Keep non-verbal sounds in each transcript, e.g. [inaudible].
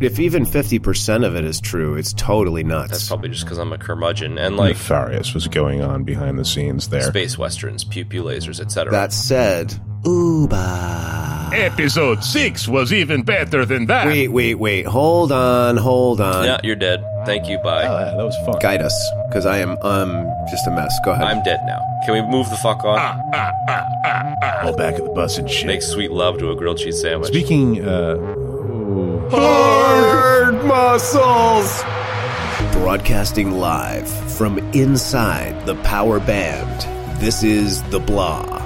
If even 50% of it is true, it's totally nuts. That's probably just because I'm a curmudgeon and like Nefarious was going on behind the scenes there. space westerns, pew pew lasers, etc. that said, Uba. Episode 6 was even better than that. Wait, wait, wait. Hold on, hold on. yeah, you're dead. Thank you. Bye. Oh, yeah, that was fun. Guide us, because I am um just a mess. Go ahead. I'm dead now. Can we move the fuck on? Ah, ah, ah, ah. All back at the bus and shit. Make sweet love to a grilled cheese sandwich. Speaking, uh, ooh. Hard muscles. Broadcasting live from inside the power band. This is the Blah.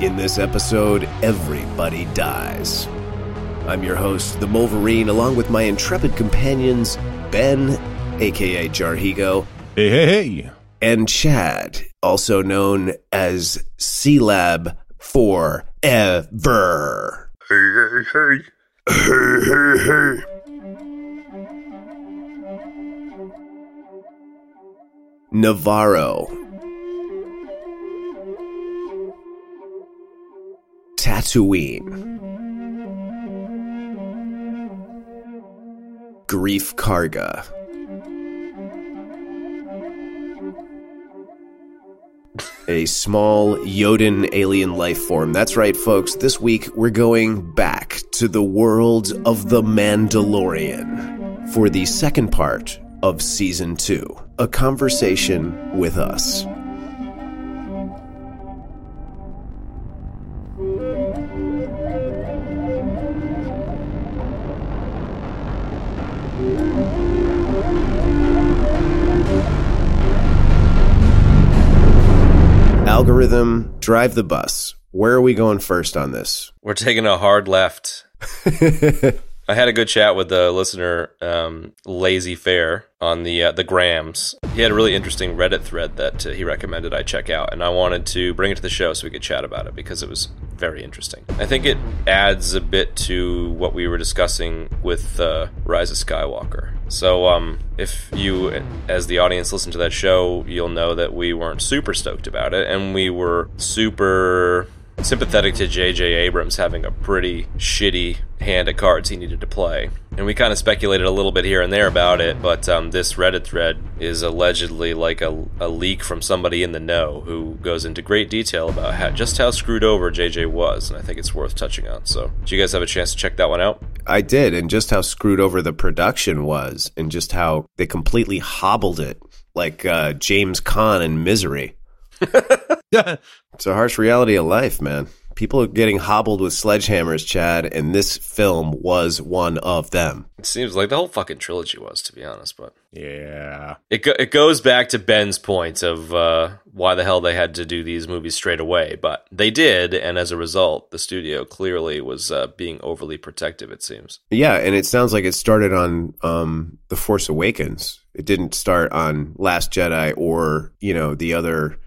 In this episode, everybody dies. I'm your host, the Wolverine, along with my intrepid companions, Ben, aka Jarhigo, Hey, hey, hey. and Chad, also known as C Lab Forever. Hey, hey, hey. Hey, hey, hey. Nevarro. Tatooine. Greef Karga. A small Yodan alien life form. That's right, folks. This week we're going back to the world of the Mandalorian for the second part of season two a conversation with us. Algorithm, drive the bus. Where are we going first on this? We're taking a hard left. [laughs] I had a good chat with the listener, um, Lazzyfaire, on the uh, the Grams. He had a really interesting Reddit thread that uh, he recommended I check out, and I wanted to bring it to the show so we could chat about it because it was very interesting. I think it adds a bit to what we were discussing with uh, Rise of Skywalker. So, um, if you, as the audience, listen to that show, you'll know that we weren't super stoked about it, and we were super sympathetic to J.J. Abrams having a pretty shitty hand at cards he needed to play. And we kind of speculated a little bit here and there about it, but um, this Reddit thread is allegedly like a, a leak from somebody in the know who goes into great detail about how, just how screwed over J.J. was, and I think it's worth touching on. So, do you guys have a chance to check that one out? I did, and just how screwed over the production was, and just how they completely hobbled it, like uh, James Caan in Misery. [laughs] Yeah. It's a harsh reality of life, man. People are getting hobbled with sledgehammers, Chad, and this film was one of them. It seems like the whole fucking trilogy was, to be honest, but Yeah. it go- it goes back to Ben's point of uh, why the hell they had to do these movies straight away, but they did, and as a result, the studio clearly was uh, being overly protective. It seems. Yeah, and it sounds like it started on um, The Force Awakens. It didn't start on Last Jedi or, you know, the other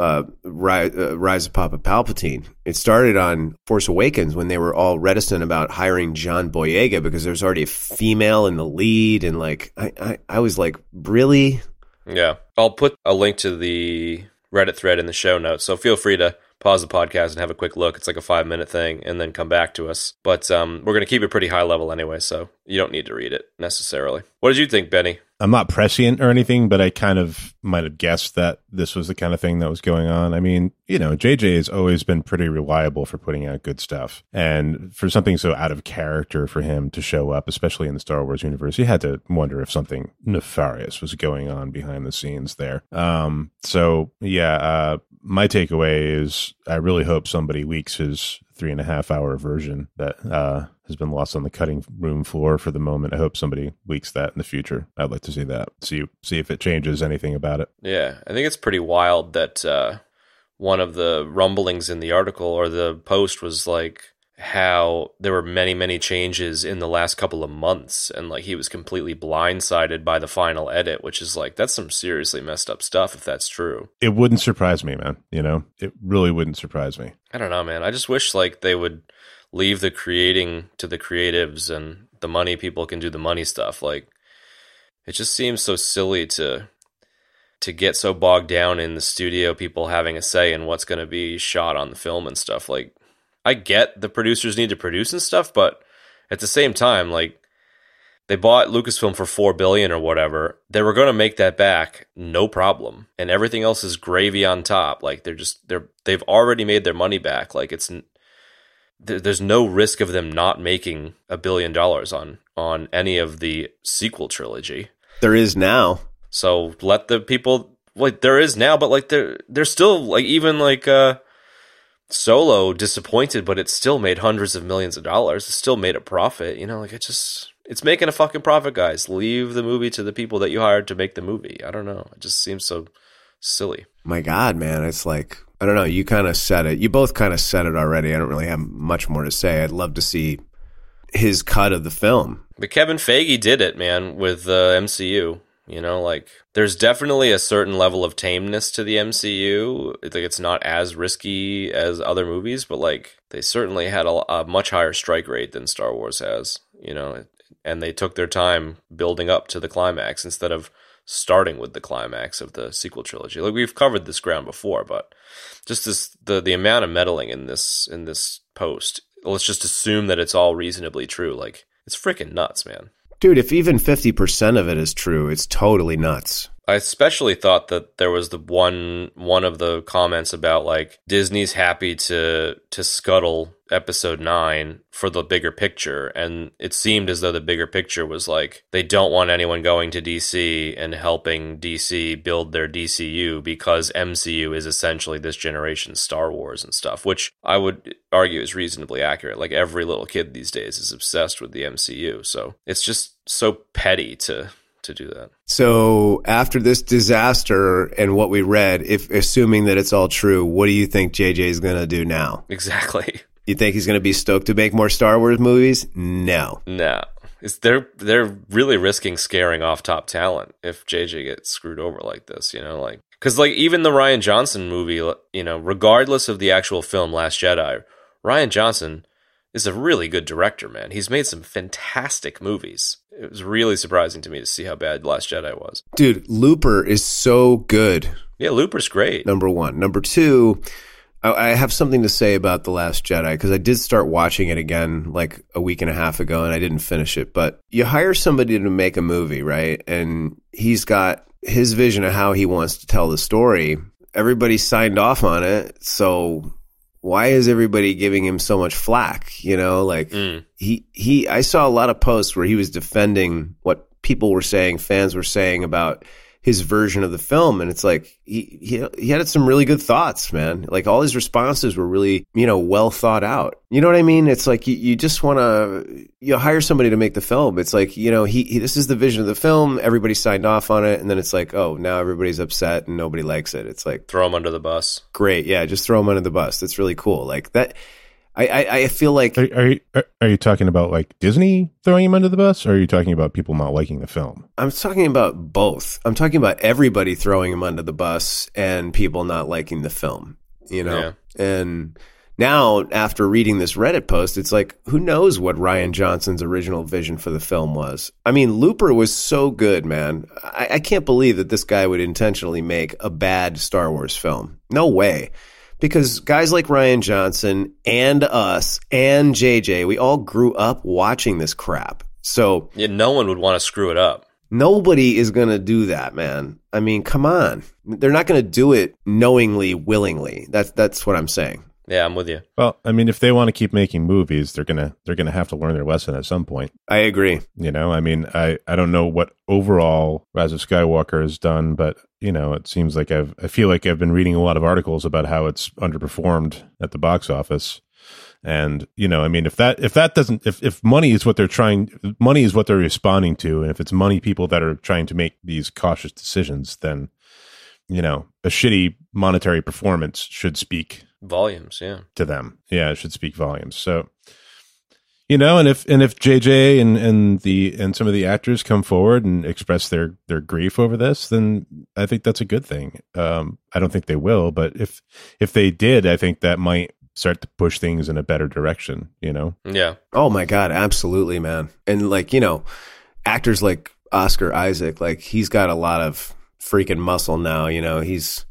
uh, Rise, uh, Rise of Papa Palpatine. It started on Force Awakens when they were all reticent about hiring John Boyega because there's already a female in the lead. And, like, I, I, I was like, really? Yeah, I'll put a link to the Reddit thread in the show notes, so feel free to pause the podcast and have a quick look. It's like a five minute thing, and then come back to us. But um, we're going to keep it pretty high level anyway, so you don't need to read it necessarily. What did you think, Benny? I'm not prescient or anything, but I kind of might have guessed that this was the kind of thing that was going on. I mean, you know, JJ has always been pretty reliable for putting out good stuff. And for something so out of character for him to show up, especially in the Star Wars universe, you had to wonder if something nefarious was going on behind the scenes there. Um, so yeah, uh, my takeaway is I really hope somebody leaks his three and a half hour version that uh, has been lost on the cutting room floor for the moment. I hope somebody leaks that in the future. I'd like to see that. See see if it changes anything about it. Yeah, I think it's pretty wild that uh, one of the rumblings in the article or the post was like how there were many, many changes in the last couple of months, and like he was completely blindsided by the final edit, which is like that's some seriously messed up stuff if that's true. It wouldn't surprise me, man. You know, it really wouldn't surprise me. I don't know, man. I just wish like they would leave the creating to the creatives and the money people can do the money stuff. Like it just seems so silly to to get so bogged down in the studio people having a say in what's going to be shot on the film and stuff. Like I get the producers need to produce and stuff, but at the same time, like they bought Lucasfilm for four billion or whatever. They were going to make that back, no problem, and everything else is gravy on top. Like they're just they're they've already made their money back. Like it's there's no risk of them not making a billion dollars on on any of the sequel trilogy. There is now. So let the people like there is now, but like they're they're still like even like uh Solo disappointed, but it still made hundreds of millions of dollars. It still made a profit. You know, like it just it's making a fucking profit, guys. Leave the movie to the people that you hired to make the movie. I don't know. It just seems so silly. My God, man, it's like I don't know. You kind of said it. You both kind of said it already. I don't really have much more to say. I'd love to see his cut of the film. But Kevin Feige did it, man, with the uh, MCU. You know, like there's definitely a certain level of tameness to the MCU. Like it's not as risky as other movies, but like they certainly had a, a much higher strike rate than Star Wars has. You know, and they took their time building up to the climax instead of starting with the climax of the sequel trilogy. Like we've covered this ground before, but just this the the amount of meddling in this in this post. Let's just assume that it's all reasonably true. Like it's freaking nuts, man. Dude, if even 50% of it is true, it's totally nuts. I especially thought that there was the one one of the comments about like Disney's happy to to scuttle episode 9 for the bigger picture. And it seemed as though the bigger picture was like they don't want anyone going to DC and helping DC build their DCU because MCU is essentially this generation's Star Wars and stuff which I would argue is reasonably accurate. Like every little kid these days is obsessed with the MCU so it's just so petty to to do that. So after this disaster and what we read, if assuming that it's all true, what do you think JJ is going to do now? Exactly. [laughs] You think he's going to be stoked to make more Star Wars movies? No. No. It's, they're they're really risking scaring off top talent if JJ gets screwed over like this, you know, like cuz like even the Rian Johnson movie, you know, regardless of the actual film Last Jedi, Rian Johnson is a really good director, man. He's made some fantastic movies. It was really surprising to me to see how bad Last Jedi was. Dude, Looper is so good. Yeah, Looper's great. Number one. Number two, I have something to say about The Last Jedi because I did start watching it again like a week and a half ago and I didn't finish it. But you hire somebody to make a movie, right? And he's got his vision of how he wants to tell the story. Everybody signed off on it. So why is everybody giving him so much flack? You know, like mm. he he I saw a lot of posts where he was defending what people were saying, fans were saying about his version of the film and it's like he, he he had some really good thoughts man. Like all his responses were really you know well thought out. You know what i mean? It's like you, you just want to you hire somebody to make the film. It's like you know he, he this is the vision of the film. Everybody signed off on it and then it's like oh now everybody's upset and nobody likes it. It's like throw him under the bus. Great. Yeah just throw him under the bus. That's really cool. Like that I, I, I feel like are, are, you are you talking about like Disney throwing him under the bus, or are you talking about people not liking the film? I'm talking about both. I'm talking about everybody throwing him under the bus and people not liking the film. You know, yeah. and now after reading this Reddit post, it's like who knows what Rian Johnson's original vision for the film was? I mean, Looper was so good, man. I, I can't believe that this guy would intentionally make a bad Star Wars film. No way because guys like Rian Johnson and us and JJ, we all grew up watching this crap. So yeah, no one would want to screw it up. Nobody is going to do that, man. I mean, come on. They're not going to do it knowingly, willingly. That's that's what I'm saying. Yeah, I'm with you. Well, I mean, if they want to keep making movies, they're gonna they're gonna have to learn their lesson at some point. I agree. You know, I mean, I I don't know what overall Rise of Skywalker has done, but you know, it seems like I've I feel like I've been reading a lot of articles about how it's underperformed at the box office. And you know, I mean, if that if that doesn't if if money is what they're trying, money is what they're responding to, and if it's money people that are trying to make these cautious decisions, then you know, a shitty monetary performance should speak volumes yeah. To them. Yeah it should speak volumes. So you know and if and if jj and and the and some of the actors come forward and express their their grief over this then i think that's a good thing. Um i don't think they will but if if they did i think that might start to push things in a better direction you know? Yeah. Oh my god absolutely man. And like you know actors like oscar isaac like he's got a lot of freaking muscle now you know? He's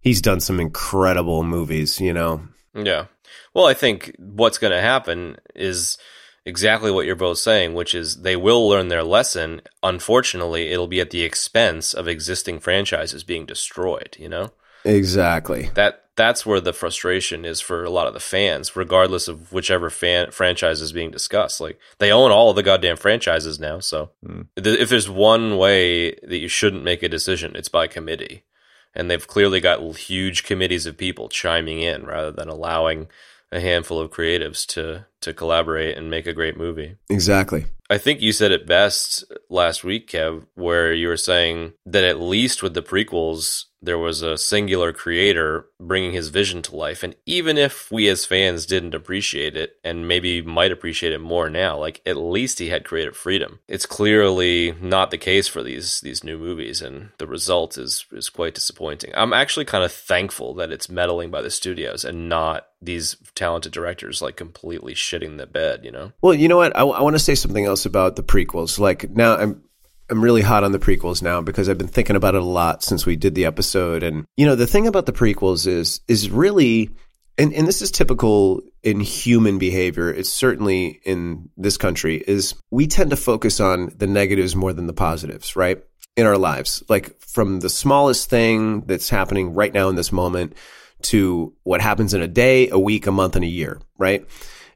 he's done some incredible movies, you know. Yeah. Well, I think what's going to happen is exactly what you're both saying, which is they will learn their lesson. Unfortunately, it'll be at the expense of existing franchises being destroyed, you know? Exactly. That that's where the frustration is for a lot of the fans, regardless of whichever fan franchise is being discussed. Like they own all of the goddamn franchises now, so hmm. th- if there's one way that you shouldn't make a decision, it's by committee. And they've clearly got huge committees of people chiming in rather than allowing a handful of creatives to to collaborate and make a great movie. Exactly. I think you said it best last week, Kev, where you were saying that at least with the prequels, there was a singular creator bringing his vision to life. And even if we as fans didn't appreciate it and maybe might appreciate it more now, like at least he had creative freedom. It's clearly not the case for these these new movies, and the result is is quite disappointing. I'm actually kind of thankful that it's meddling by the studios and not these talented directors like completely shitting the bed, you know? Well, you know what? I, I want to say something else about the prequels. Like now, I'm I'm really hot on the prequels now because I've been thinking about it a lot since we did the episode. And you know, the thing about the prequels is is really, and and this is typical in human behavior. It's certainly in this country is we tend to focus on the negatives more than the positives, right? In our lives, like from the smallest thing that's happening right now in this moment to what happens in a day, a week, a month, and a year, right?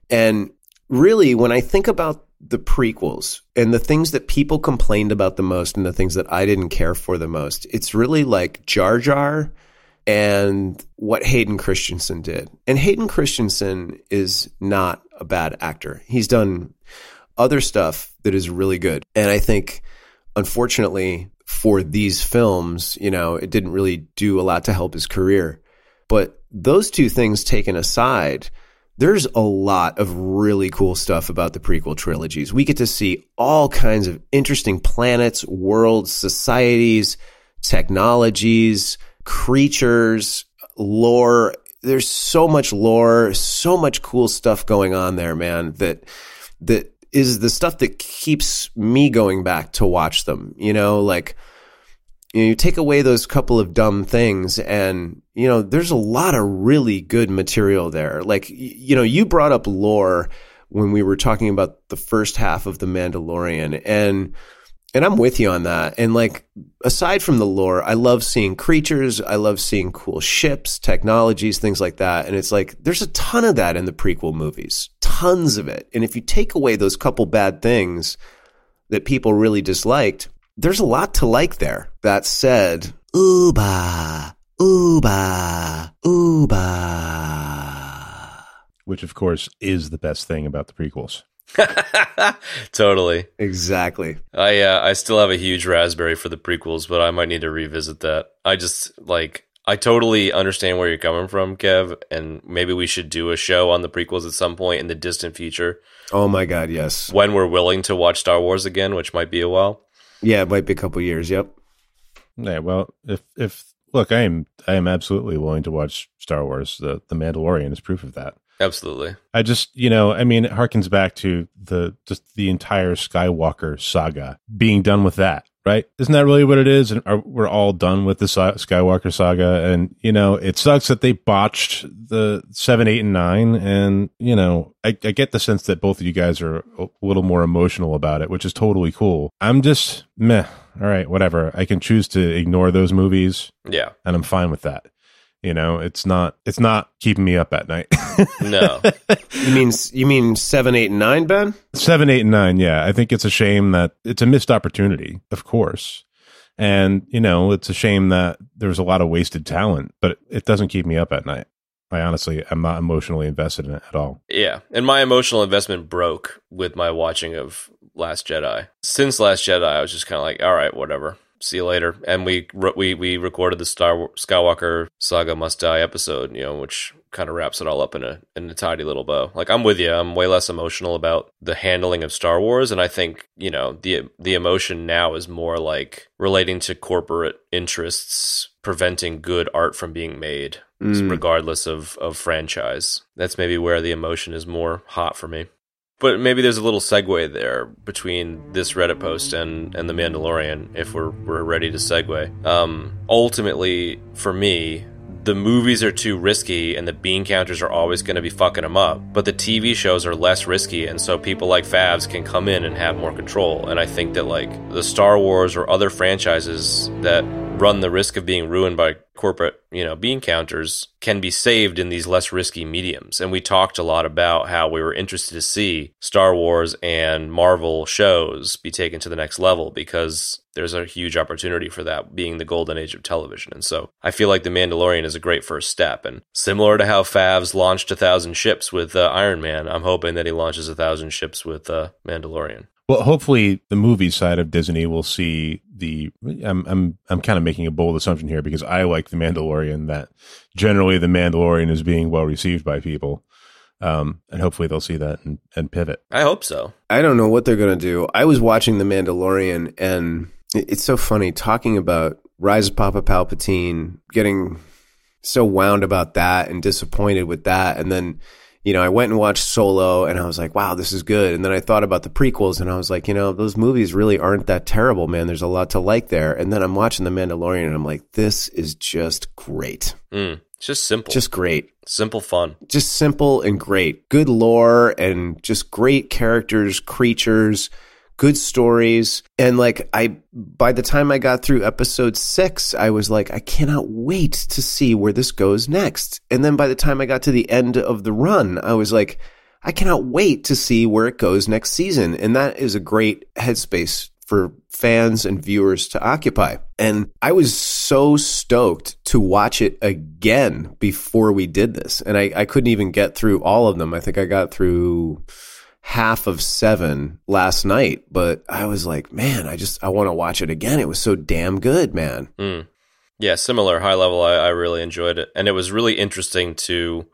And really, when I think about the prequels and the things that people complained about the most and the things that I didn't care for the most, it's really like Jar Jar and what Hayden Christensen did. And Hayden Christensen is not a bad actor. He's done other stuff that is really good. And I think, unfortunately, for these films, you know, it didn't really do a lot to help his career. But those two things taken aside, there's a lot of really cool stuff about the prequel trilogies. We get to see all kinds of interesting planets, worlds, societies, technologies, creatures, lore. There's so much lore, so much cool stuff going on there, man, that that is the stuff that keeps me going back to watch them. You know, like you, know, you take away those couple of dumb things and you know there's a lot of really good material there. Like you know you brought up lore when we were talking about the first half of the mandalorian and and i'm with you on that. And like aside from the lore i love seeing creatures. I love seeing cool ships technologies things like that. And it's like there's a ton of that in the prequel movies. Tons of it. And if you take away those couple bad things that people really disliked there's a lot to like there. That said, Uba, Uba, Uba. which of course is the best thing about the prequels. [laughs] totally. Exactly. I uh, I still have a huge raspberry for the prequels, but I might need to revisit that. I just like I totally understand where you're coming from, Kev, and maybe we should do a show on the prequels at some point in the distant future Oh my God, yes. when we're willing to watch Star Wars again, which might be a while. Yeah, it might be a couple years. Yep. Yeah, well, if if look, I am I am absolutely willing to watch Star Wars. The The Mandalorian is proof of that. Absolutely. I just, you know, I mean, it harkens back to the just the entire Skywalker saga being done with that, right? Isn't that really what it is? And are, we're all done with the Skywalker saga, and you know, it sucks that they botched the seven, eight, and nine. And you know, I, I get the sense that both of you guys are a little more emotional about it, which is totally cool. I'm just meh. All right, whatever. I can choose to ignore those movies, Yeah. and I'm fine with that. You know, it's not it's not keeping me up at night. [laughs] No. You mean you mean seven, eight, and nine, Ben? Seven, eight, and nine. Yeah, I think it's a shame that it's a missed opportunity, of course, and you know it's a shame that there's a lot of wasted talent, but it doesn't keep me up at night. I honestly, I'm not emotionally invested in it at all. Yeah, and my emotional investment broke with my watching of Last Jedi. Since Last Jedi, I was just kind of like, all right, whatever. See you later. And we we we recorded the Star Skywalker Saga Must Die episode, you know, which kind of wraps it all up in a in a tidy little bow. Like I'm with you. I'm way less emotional about the handling of Star Wars, and I think you know the the emotion now is more like relating to corporate interests preventing good art from being made Mm. regardless of of franchise. That's maybe where the emotion is more hot for me. But maybe there's a little segue there between this Reddit post and, and the Mandalorian, if we're we're ready to segue. Um, ultimately, for me, the movies are too risky and the bean counters are always going to be fucking them up. But the TV shows are less risky, and so people like Favs can come in and have more control. And I think that, like, the Star Wars or other franchises that run the risk of being ruined by corporate, you know, bean counters can be saved in these less risky mediums. And we talked a lot about how we were interested to see Star Wars and Marvel shows be taken to the next level because there's a huge opportunity for that being the golden age of television. And so I feel like The Mandalorian is a great first step. And similar to how Favs launched a thousand ships with uh, Iron Man, I'm hoping that he launches a thousand ships with uh, Mandalorian. Well, hopefully the movie side of Disney will see the. I'm I'm I'm kind of making a bold assumption here because I like the Mandalorian. That generally the Mandalorian is being well received by people, um, and hopefully they'll see that and, and pivot. I hope so. I don't know what they're going to do. I was watching The Mandalorian, and it's so funny talking about Rise of Papa Palpatine, getting so wound about that and disappointed with that, and then you know, I went and watched Solo and I was like, wow, this is good. And then I thought about the prequels and I was like, you know, those movies really aren't that terrible, man. There's a lot to like there. And then I'm watching The Mandalorian and I'm like, this is just great. Mm, it's just simple. Just great. Simple fun. Just simple and great. Good lore and just great characters, creatures good stories. And like I, by the time I got through episode six, I was like, I cannot wait to see where this goes next. And then by the time I got to the end of the run, I was like, I cannot wait to see where it goes next season. And that is a great headspace for fans and viewers to occupy. And I was so stoked to watch it again before we did this. And I, I couldn't even get through all of them. I think I got through half of seven last night, but I was like, man, I just I want to watch it again. It was so damn good, man. Mm. Yeah, similar high level. I, I really enjoyed it, and it was really interesting to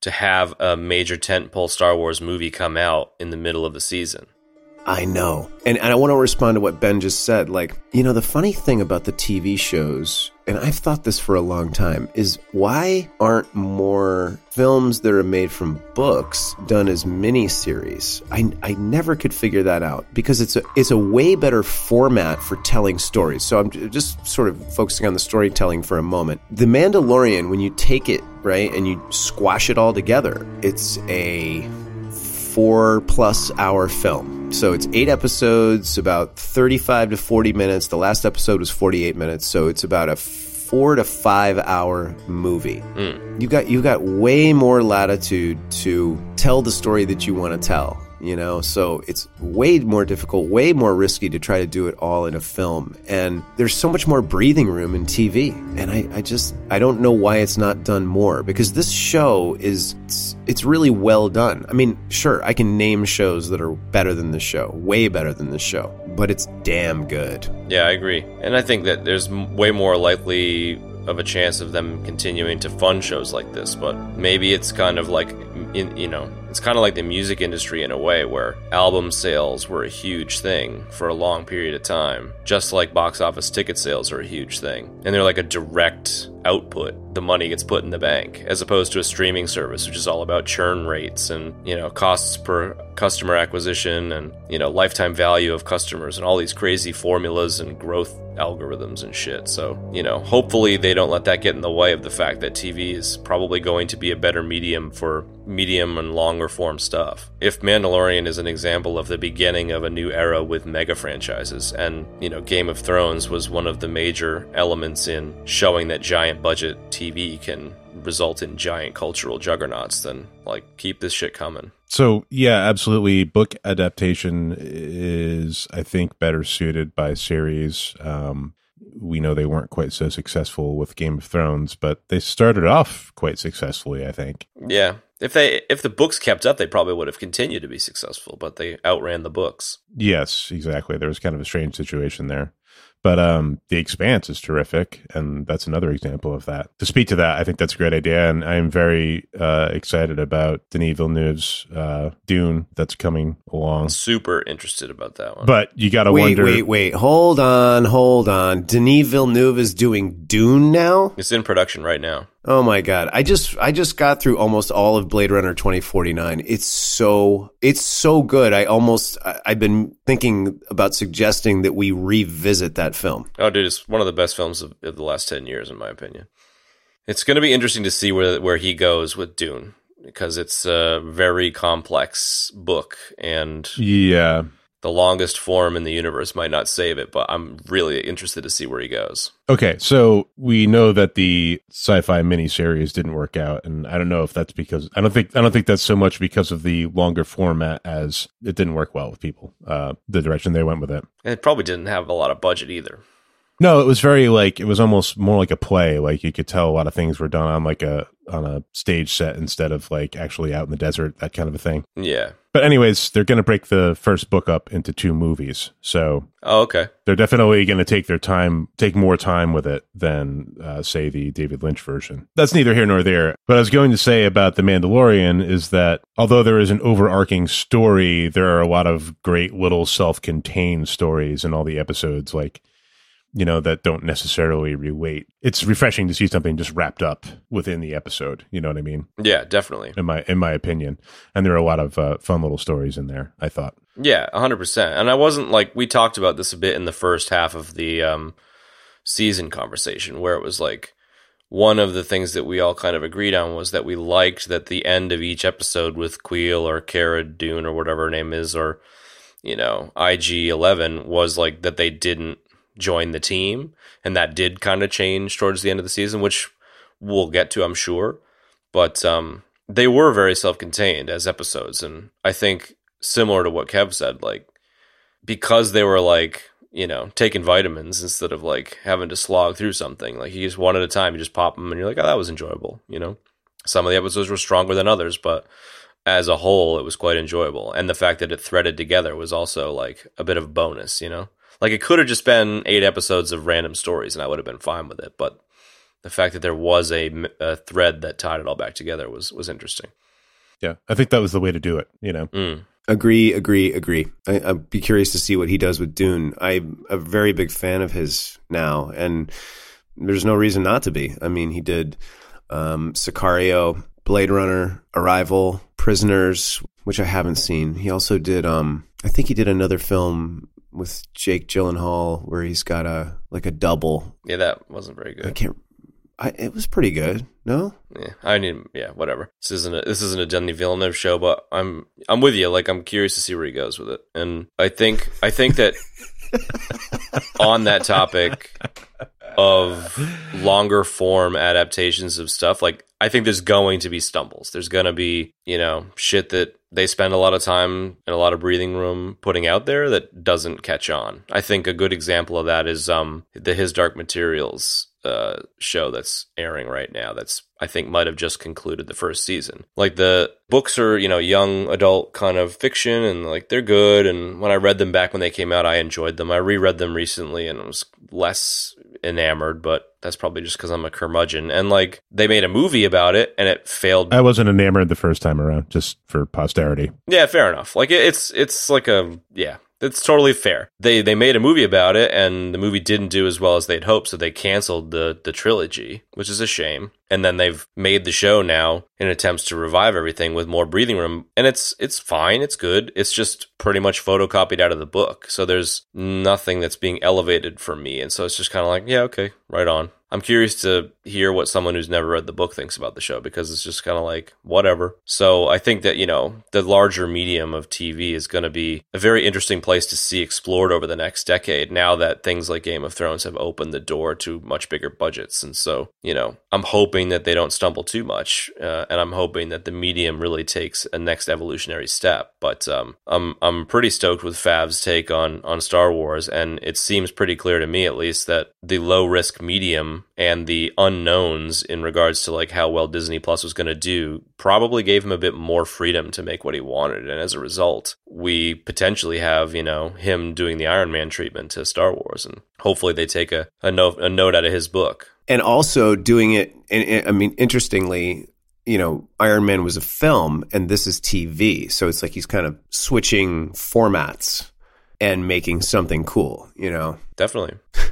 to have a major tentpole Star Wars movie come out in the middle of the season. I know. And, and I want to respond to what Ben just said. Like, you know, the funny thing about the TV shows, and I've thought this for a long time, is why aren't more films that are made from books done as miniseries? I, I never could figure that out because it's a, it's a way better format for telling stories. So I'm just sort of focusing on the storytelling for a moment. The Mandalorian, when you take it, right, and you squash it all together, it's a four plus hour film. So it's eight episodes, about 35 to 40 minutes. The last episode was 48 minutes. So it's about a four to five hour movie. Mm. You got you got way more latitude to tell the story that you want to tell you know so it's way more difficult way more risky to try to do it all in a film and there's so much more breathing room in tv and i, I just i don't know why it's not done more because this show is it's, really well done. I mean sure i can name shows that are better than this show way better than this show but it's damn good. Yeah i agree. And i think that there's way more likely of a chance of them continuing to fund shows like this but maybe it's kind of like you know it's kind of like the music industry in a way where album sales were a huge thing for a long period of time, just like box office ticket sales are a huge thing. And they're like a direct output. The money gets put in the bank, as opposed to a streaming service, which is all about churn rates and, you know, costs per customer acquisition and, you know, lifetime value of customers and all these crazy formulas and growth algorithms and shit. So, you know, hopefully they don't let that get in the way of the fact that TV is probably going to be a better medium for medium and longer form stuff. If Mandalorian is an example of the beginning of a new era with mega franchises, and, you know, Game of Thrones was one of the major elements in showing that giant budget TV can result in giant cultural juggernauts, then, like, keep this shit coming. So, yeah, absolutely. Book adaptation is, I think, better suited by series. Um, we know they weren't quite so successful with Game of Thrones, but they started off quite successfully, I think. Yeah. If they if the books kept up, they probably would have continued to be successful, but they outran the books. Yes, exactly. There was kind of a strange situation there. But um, The Expanse is terrific, and that's another example of that. To speak to that, I think that's a great idea, and I'm very uh, excited about Denis Villeneuve's uh, Dune that's coming along. Super interested about that one. But you got to wait, wonder. Wait, wait, hold on, hold on. Denis Villeneuve is doing Dune now. It's in production right now. Oh my god. I just I just got through almost all of Blade Runner 2049. It's so it's so good. I almost I, I've been thinking about suggesting that we revisit that film. Oh dude, it's one of the best films of, of the last 10 years in my opinion. It's going to be interesting to see where where he goes with Dune because it's a very complex book and Yeah. The longest form in the universe might not save it, but I'm really interested to see where he goes. Okay, so we know that the sci-fi miniseries didn't work out, and I don't know if that's because I don't think I don't think that's so much because of the longer format as it didn't work well with people. Uh, the direction they went with it. And it probably didn't have a lot of budget either. No, it was very like it was almost more like a play. Like you could tell a lot of things were done on like a on a stage set instead of like actually out in the desert, that kind of a thing. Yeah. But anyways, they're going to break the first book up into two movies, so Oh, okay. they're definitely going to take their time, take more time with it than, uh, say, the David Lynch version. That's neither here nor there. But I was going to say about The Mandalorian is that although there is an overarching story, there are a lot of great little self contained stories in all the episodes, like, you know, that don't necessarily relate. It's refreshing to see something just wrapped up within the episode. You know what I mean? Yeah, definitely. In my in my opinion, and there are a lot of uh, fun little stories in there. I thought. Yeah, 100%. And I wasn't like we talked about this a bit in the first half of the um season conversation where it was like one of the things that we all kind of agreed on was that we liked that the end of each episode with Kuiil or Cara Dune or whatever her name is or you know, IG11 was like that they didn't join the team and that did kind of change towards the end of the season which we'll get to I'm sure. But um they were very self-contained as episodes and I think similar to what Kev said like because they were like you know taking vitamins instead of like having to slog through something like you just one at a time you just pop them and you're like oh that was enjoyable you know? Some of the episodes were stronger than others but as a whole it was quite enjoyable and the fact that it threaded together was also like a bit of bonus you know like it could have just been eight episodes of random stories and I would have been fine with it but the fact that there was a, a thread that tied it all back together was was interesting Yeah, I think that was the way to do it. You know. mm. Agree, agree, agree. I, I'd be curious to see what he does with Dune. I'm a very big fan of his now, and there's no reason not to be. I mean, he did um, Sicario, Blade Runner, Arrival, Prisoners, which I haven't seen. He also did, um, I think he did another film with Jake Gyllenhaal where he's got a like a double. yeah that wasn't very good. I can't. I, it was pretty good. No, Yeah, I need. Yeah, whatever. This isn't a, this isn't a Denis Villeneuve show, but I'm I'm with you. Like I'm curious to see where he goes with it, and I think I think that [laughs] on that topic of longer form adaptations of stuff, like I think there's going to be stumbles. There's going to be you know shit that they spend a lot of time and a lot of breathing room putting out there that doesn't catch on. I think a good example of that is um the His Dark Materials uh, show that's airing right now. That's I think might have just concluded the first season. Like the books are you know young adult kind of fiction and like they're good. And when I read them back when they came out, I enjoyed them. I reread them recently and was less enamored, but that's probably just because I'm a curmudgeon. And like they made a movie about it and it failed I wasn't enamored the first time around, just for posterity. yeah, fair enough. Like it- it's it's like a yeah, it's totally fair. They they made a movie about it, and the movie didn't do as well as they'd hoped, so they canceled the the trilogy, which is a shame. And then they've made the show now in attempts to revive everything with more breathing room, and it's it's fine, it's good. It's just pretty much photocopied out of the book, so there's nothing that's being elevated for me, and so it's just kind of like yeah, okay, right on. I'm curious to hear what someone who's never read the book thinks about the show because it's just kind of like whatever. So I think that, you know, the larger medium of TV is going to be a very interesting place to see explored over the next decade now that things like Game of Thrones have opened the door to much bigger budgets. And so, you know, I'm hoping that they don't stumble too much. Uh, and I'm hoping that the medium really takes a next evolutionary step. But um, I'm, I'm pretty stoked with Fav's take on, on Star Wars. And it seems pretty clear to me, at least, that the low risk medium and the unknowns in regards to like how well Disney Plus was going to do probably gave him a bit more freedom to make what he wanted and as a result we potentially have you know him doing the Iron Man treatment to Star Wars and hopefully they take a, a note a note out of his book and also doing it. And, I mean, interestingly, you know, Iron Man was a film, and this is TV, so it's like he's kind of switching formats and making something cool. You know, definitely [laughs]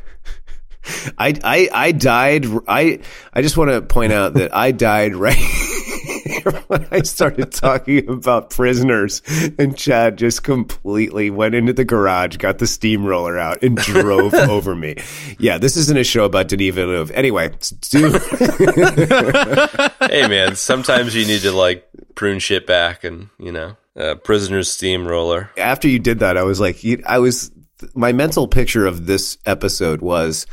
I I I died. I I just want to point out that I died right [laughs] when I started talking about prisoners, and Chad just completely went into the garage, got the steamroller out, and drove [laughs] over me. Yeah, this isn't a show about Denis Villeneuve. Anyway, do [laughs] hey man, sometimes you need to like prune shit back, and you know, uh, prisoner's steamroller. after you did that, I was like, I was my mental picture of this episode was,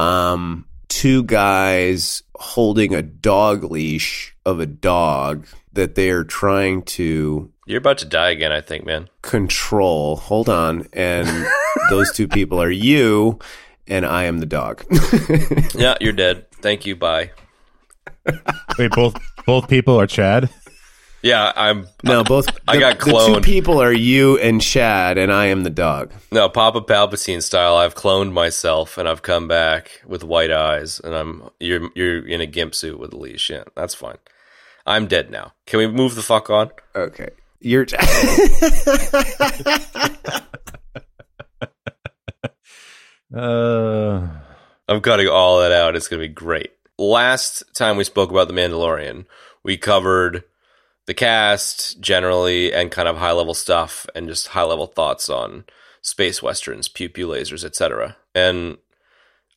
um, two guys holding a dog leash of a dog that they are trying to You're about to die again, I think, man. control. Hold on, and [laughs] those two people are you, and I am the dog. Yeah, you're dead. Thank you. Bye. Wait, both both people are Chad. Yeah, I'm. no, both. I got cloned. The two people are you and Chad, and I am the dog. No, Papa Palpatine style. I've cloned myself and I've come back with white eyes, and I'm you're you're in a gimp suit with a leash. Yeah, that's fine. I'm dead now. Can we move the fuck on? Okay, you're. [laughs] Uh, I'm cutting all that out. It's going to be great. Last time we spoke about The Mandalorian, we covered the cast generally and kind of high level stuff and just high level thoughts on space westerns, pew pew lasers, etc. And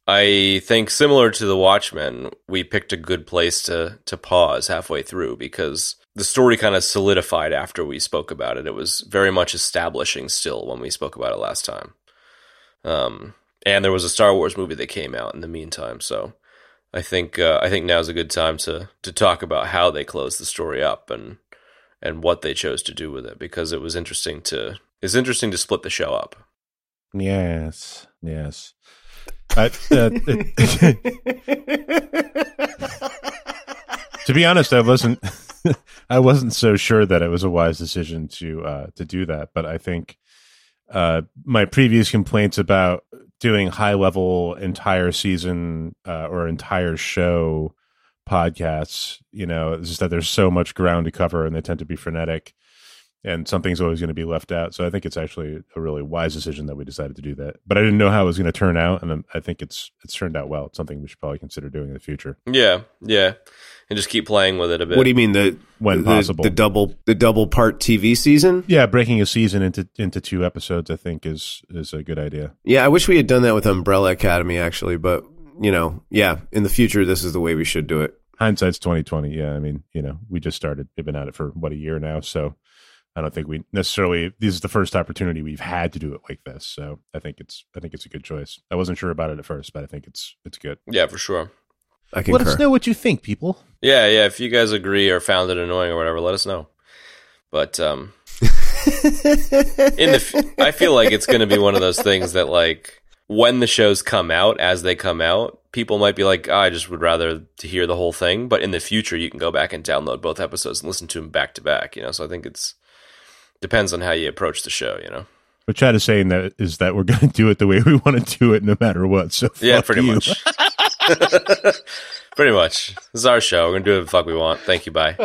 I think similar to The Watchmen, we picked a good place to to pause halfway through because the story kind of solidified after we spoke about it. It was very much establishing still when we spoke about it last time. Um, and there was a Star Wars movie that came out in the meantime. So I think uh, I think now's a good time to to talk about how they closed the story up and and what they chose to do with it because it was interesting to it's interesting to split the show up. yes, yes. I, uh, [laughs] to be honest, I wasn't. [laughs] I wasn't so sure that it was a wise decision to uh, to do that. But I think uh, my previous complaints about doing high level entire season uh, or entire show podcasts, you know, it's just that there's so much ground to cover and they tend to be frenetic and something's always going to be left out. So I think it's actually a really wise decision that we decided to do that. But I didn't know how it was going to turn out, and I'm- think it's it's turned out well. It's something we should probably consider doing in the future Yeah, yeah, and just keep playing with it a bit. What do you mean the when the, possible. The double the double part TV season? yeah, breaking a season into into two episodes, I think is is a good idea. Yeah, I wish we had done that with Umbrella Academy actually, but you know, yeah, in the future this is the way we should do it. Hindsight's twenty twenty. Yeah, I mean, you know, we just started. We've been at it for what a year now, so I don't think we necessarily. This is the first opportunity we've had to do it like this. So I think it's I think it's a good choice. I wasn't sure about it at first, but I think it's it's good. Yeah, for sure. I concur. Let us know what you think, people. Yeah, yeah. If you guys agree or found it annoying or whatever, let us know. But um, in the, f- I feel like it's going to be one of those things that like when the shows come out, as they come out, people might be like, "Ah, I just would rather to hear the whole thing. But in the future, you can go back and download both episodes and listen to them back to back. You know, so I think it's depends on how you approach the show. You know, What Chad is saying that is that we're [laughs] going to do it the way we want to do it, no matter what. So yeah, pretty you. much. [laughs] [laughs] pretty much. This is our show. We're gonna do it the fuck we want. Thank you. Bye.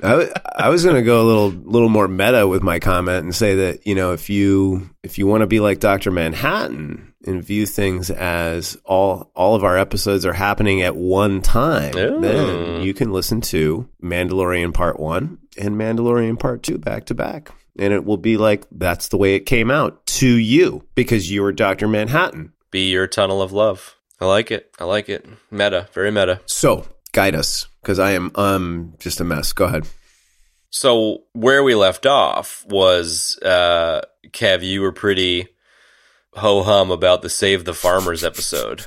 I was going to go a little little more meta with my comment and say that you know if you if you want to be like Doctor Manhattan and view things as all all of our episodes are happening at one time, Ooh. then you can listen to Mandalorian Part One and Mandalorian Part Two back to back, and it will be like that's the way it came out to you because you were Doctor Manhattan. Be your tunnel of love. I like it. I like it. Meta. Very meta. So guide us because I am um just a mess. Go ahead. So where we left off was uh Kev, you were pretty ho hum about the Save the Farmers episode.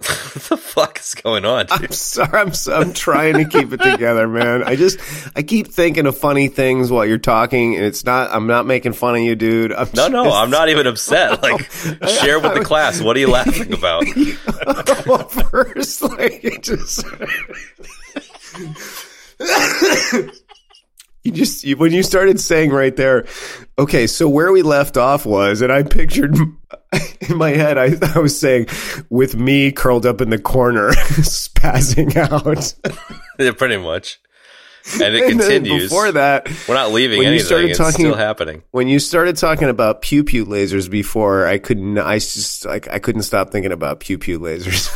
what [laughs] the fuck is going on, dude? I'm sorry. I'm, so- I'm trying to keep it together, man. I just I keep thinking of funny things while you're talking, and it's not. I'm not making fun of you, dude. I'm No, no, I'm not even upset. [laughs] Like, share with the class. What are you laughing about? [laughs] well, first, like it just. You just you, when you started saying right there, okay. So where we left off was, and I pictured [laughs] in my head, I, I was saying, with me curled up in the corner, [laughs] spazzing out. [laughs] Yeah, pretty much. And it [laughs] And continues. before that, We're not leaving when you anything. started It's talking- still happening. when you started talking about pew pew lasers before, I couldn't. I just like I couldn't stop thinking about pew pew lasers.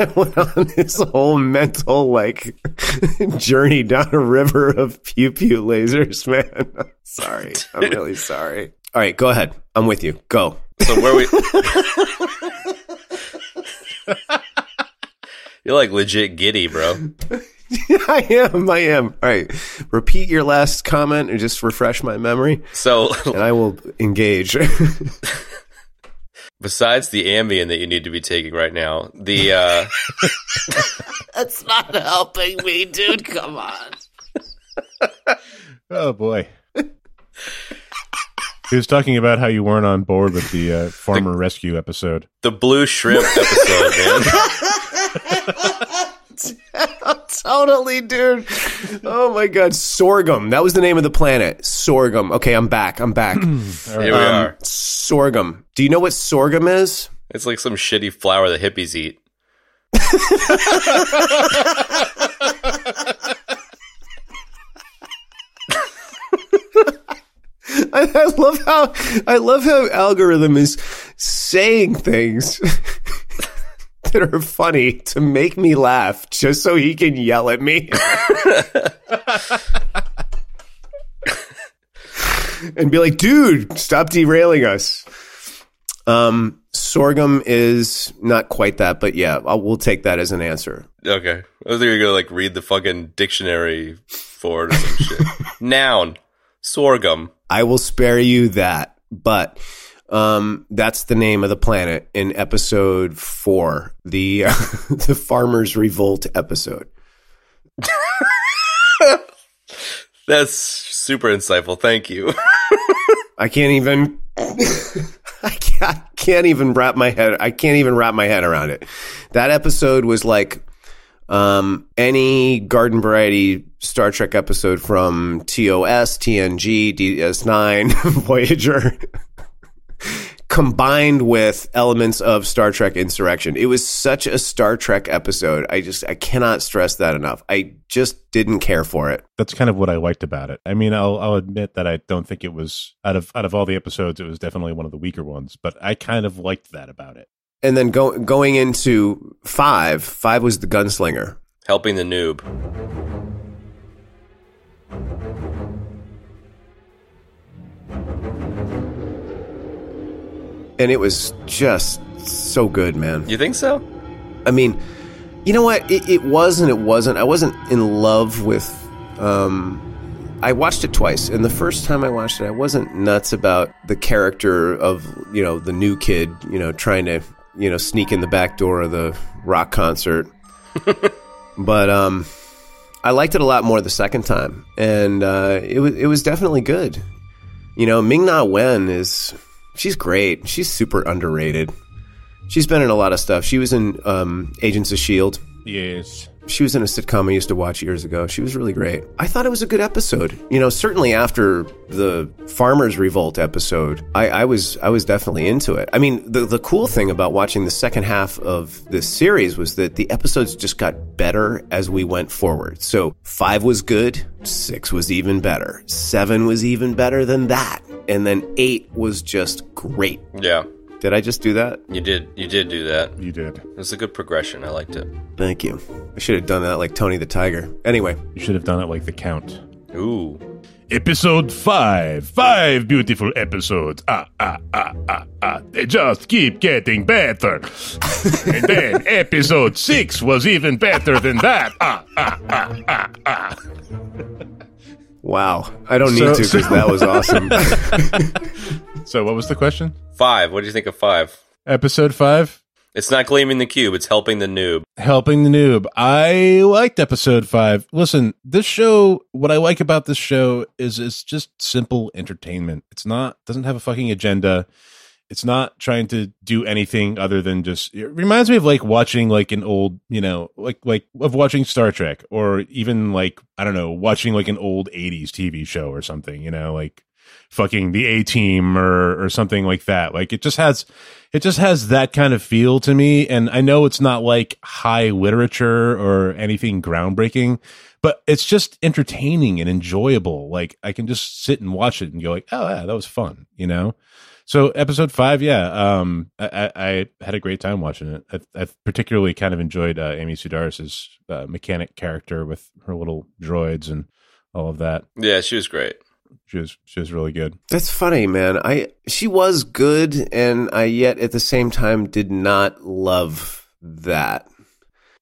I [laughs] went on this whole mental like [laughs] journey down a river of pew pew lasers. Man, I'm sorry. I'm really sorry. All right, go ahead. I'm with you. Go. So where we? You're like legit giddy, bro. [laughs] I am. I am. All right. Repeat your last comment and just refresh my memory, So and I will engage. [laughs] besides the Ambien that you need to be taking right now, the uh, [laughs] That's not helping me, dude. Come on. Oh boy. He was talking about how you weren't on board with the uh, farmer rescue episode. the blue shrimp episode, man. [laughs] totally, dude. Oh my god, sorghum. That was the name of the planet. Sorghum. Okay, I'm back. I'm back. [clears throat] Here we Um, are. sorghum. Do you know what sorghum is? It's like some shitty flour that hippies eat. [laughs] I, I love how I love how algorithm is saying things [laughs] that are funny to make me laugh, just so he can yell at me. [laughs] and be like, dude, stop derailing us. Um, sorghum is not quite that, but yeah, I'll, we'll take that as an answer. Okay, I was gonna like read the fucking dictionary for it or some shit. [laughs] Noun: sorghum. I will spare you that, but um, that's the name of the planet in episode four, the uh, [laughs] the Farmers Revolt episode. [laughs] That's super insightful. Thank you. [laughs] I can't even. I can't, I can't even wrap my head. I can't even wrap my head around it. That episode was like um, any garden variety Star Trek episode from TOS, TNG, DS9, Voyager, combined with elements of Star Trek Insurrection. It was such a Star Trek episode. I just I cannot stress that enough. I just didn't care for it. That's kind of what I liked about it. I mean, I'll I'll admit that I don't think it was out of out of all the episodes, it was definitely one of the weaker ones. But I kind of liked that about it. And then go, going into five, five was the gunslinger. Helping the noob. And it was just so good, man. You think so? I mean, you know what? It, it was and it wasn't. I wasn't in love with. Um, I watched it twice, and the first time I watched it, I wasn't nuts about the character of you know the new kid, you know, trying to you know sneak in the back door of the rock concert. [laughs] but um, I liked it a lot more the second time, and uh, it was it was definitely good. You know, Ming Na Wen is she's great. She's super underrated. She's been in a lot of stuff. She was in um, Agents of Shield. Yes. She was in a sitcom I used to watch years ago. She was really great. I thought it was a good episode. You know, certainly after the Farmers Revolt episode, I, I was I was definitely into it. I mean, the the cool thing about watching the second half of this series was that the episodes just got better as we went forward. So five was good, six was even better, seven was even better than that, and then eight was just great. Yeah, Did I just do that? you did. You did do that. You did. It was a good progression. I liked it. Thank you. I should have done that like Tony the Tiger. Anyway, You should have done it like the count. Ooh, Episode five. Five beautiful episodes. Ah, ah, ah, ah, ah. They just keep getting better. [laughs] and then episode six was even better than that. Ah, ah, ah, ah, ah. wow. I don't need So- to because so- that was awesome. [laughs] [laughs] So, what was the question? five. What do you think of five? Episode five. It's not gleaming the cube. It's helping the noob. Helping the noob. I liked episode five. Listen, this show, what I like about this show is it's just simple entertainment. It's not, doesn't have a fucking agenda. It's not trying to do anything other than just, it reminds me of like watching like an old, you know, like, like of watching Star Trek or even like, I don't know, watching like an old 80s TV show or something, you know, like, fucking the A team or or something like that. Like it just has it just has that kind of feel to me. And I know it's not like high literature or anything groundbreaking, but it's just entertaining and enjoyable. Like I can just sit and watch it and go like, oh yeah, that was fun, you know. So episode five, yeah, um, I, I had a great time watching it. I, I particularly kind of enjoyed uh, Amy Sedaris's uh, mechanic character with her little droids and all of that. Yeah, she was great. She was she was really good. That's funny, man. I she was good, and I yet at the same time did not love that.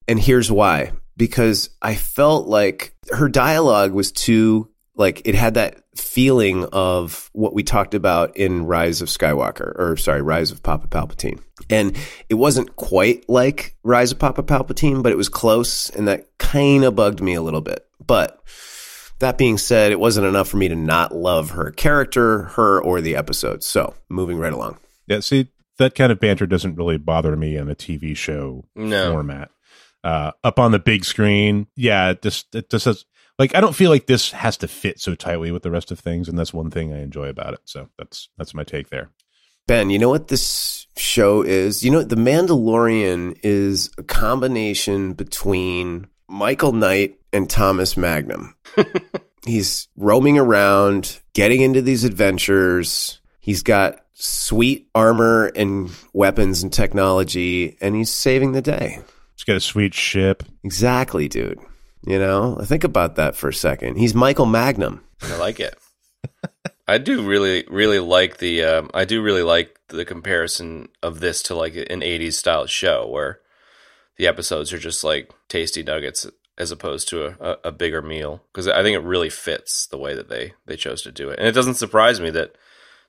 And here's why: because I felt like her dialogue was too like it had that feeling of what we talked about in Rise of Skywalker, or sorry, Rise of Papa Palpatine. And it wasn't quite like Rise of Papa Palpatine, but it was close, and that kind of bugged me a little bit. But that being said, it wasn't enough for me to not love her character, her, or the episode. So moving right along. Yeah, see, that kind of banter doesn't really bother me in a TV show No. format. Uh, up on the big screen, yeah, it just it just has like I don't feel like this has to fit so tightly with the rest of things, and that's one thing I enjoy about it. So that's that's my take there. Ben, you know what this show is? You know, The Mandalorian is a combination between Michael Knight and Thomas Magnum. [laughs] He's roaming around, getting into these adventures. He's got sweet armor and weapons and technology, and he's saving the day. He's got a sweet ship. Exactly, dude. You know, think about that for a second. He's Michael Magnum. I like it. I do really, really like the. Um, I do really like the comparison of this to like an '80s style show where the episodes are just like tasty nuggets as opposed to a, a, bigger meal because I think it really fits the way that they they chose to do it, and it doesn't surprise me that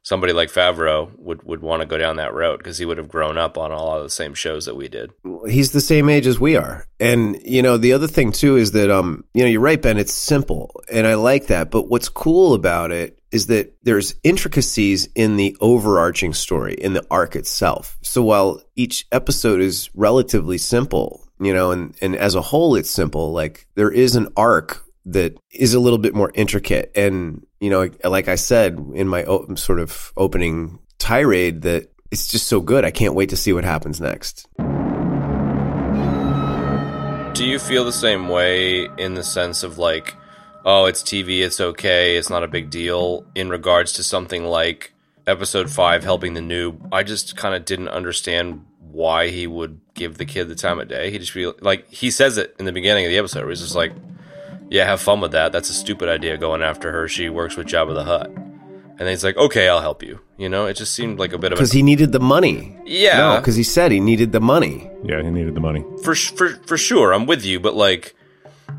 somebody like Favreau would would want to go down that road because he would have grown up on a lot of the same shows that we did. he's the same age as we are. And you know, the other thing too is that um, you know, you're right, Ben, it's simple. And I like that. But what's cool about it is that there's intricacies in the overarching story, in the arc itself. So while each episode is relatively simple, you know, and, and as a whole it's simple, like there is an arc that is a little bit more intricate. And, you know, like I said in my o- sort of opening tirade that it's just so good. I can't wait to see what happens next. Do you feel the same way in the sense of like, oh, it's TV, it's okay, it's not a big deal, in regards to something like episode five, helping the noob? I just kind of didn't understand why he would give the kid the time of day. He just feel like he says it in the beginning of the episode where he's just like, yeah, have fun with that. That's a stupid idea going after her. She works with Jabba the Hutt. And then he's like, okay, I'll help you. You know, it just seemed like a bit of. Because he needed the money. Yeah. No, because he said he needed the money. Yeah, he needed the money. for for for sure i'm with you but like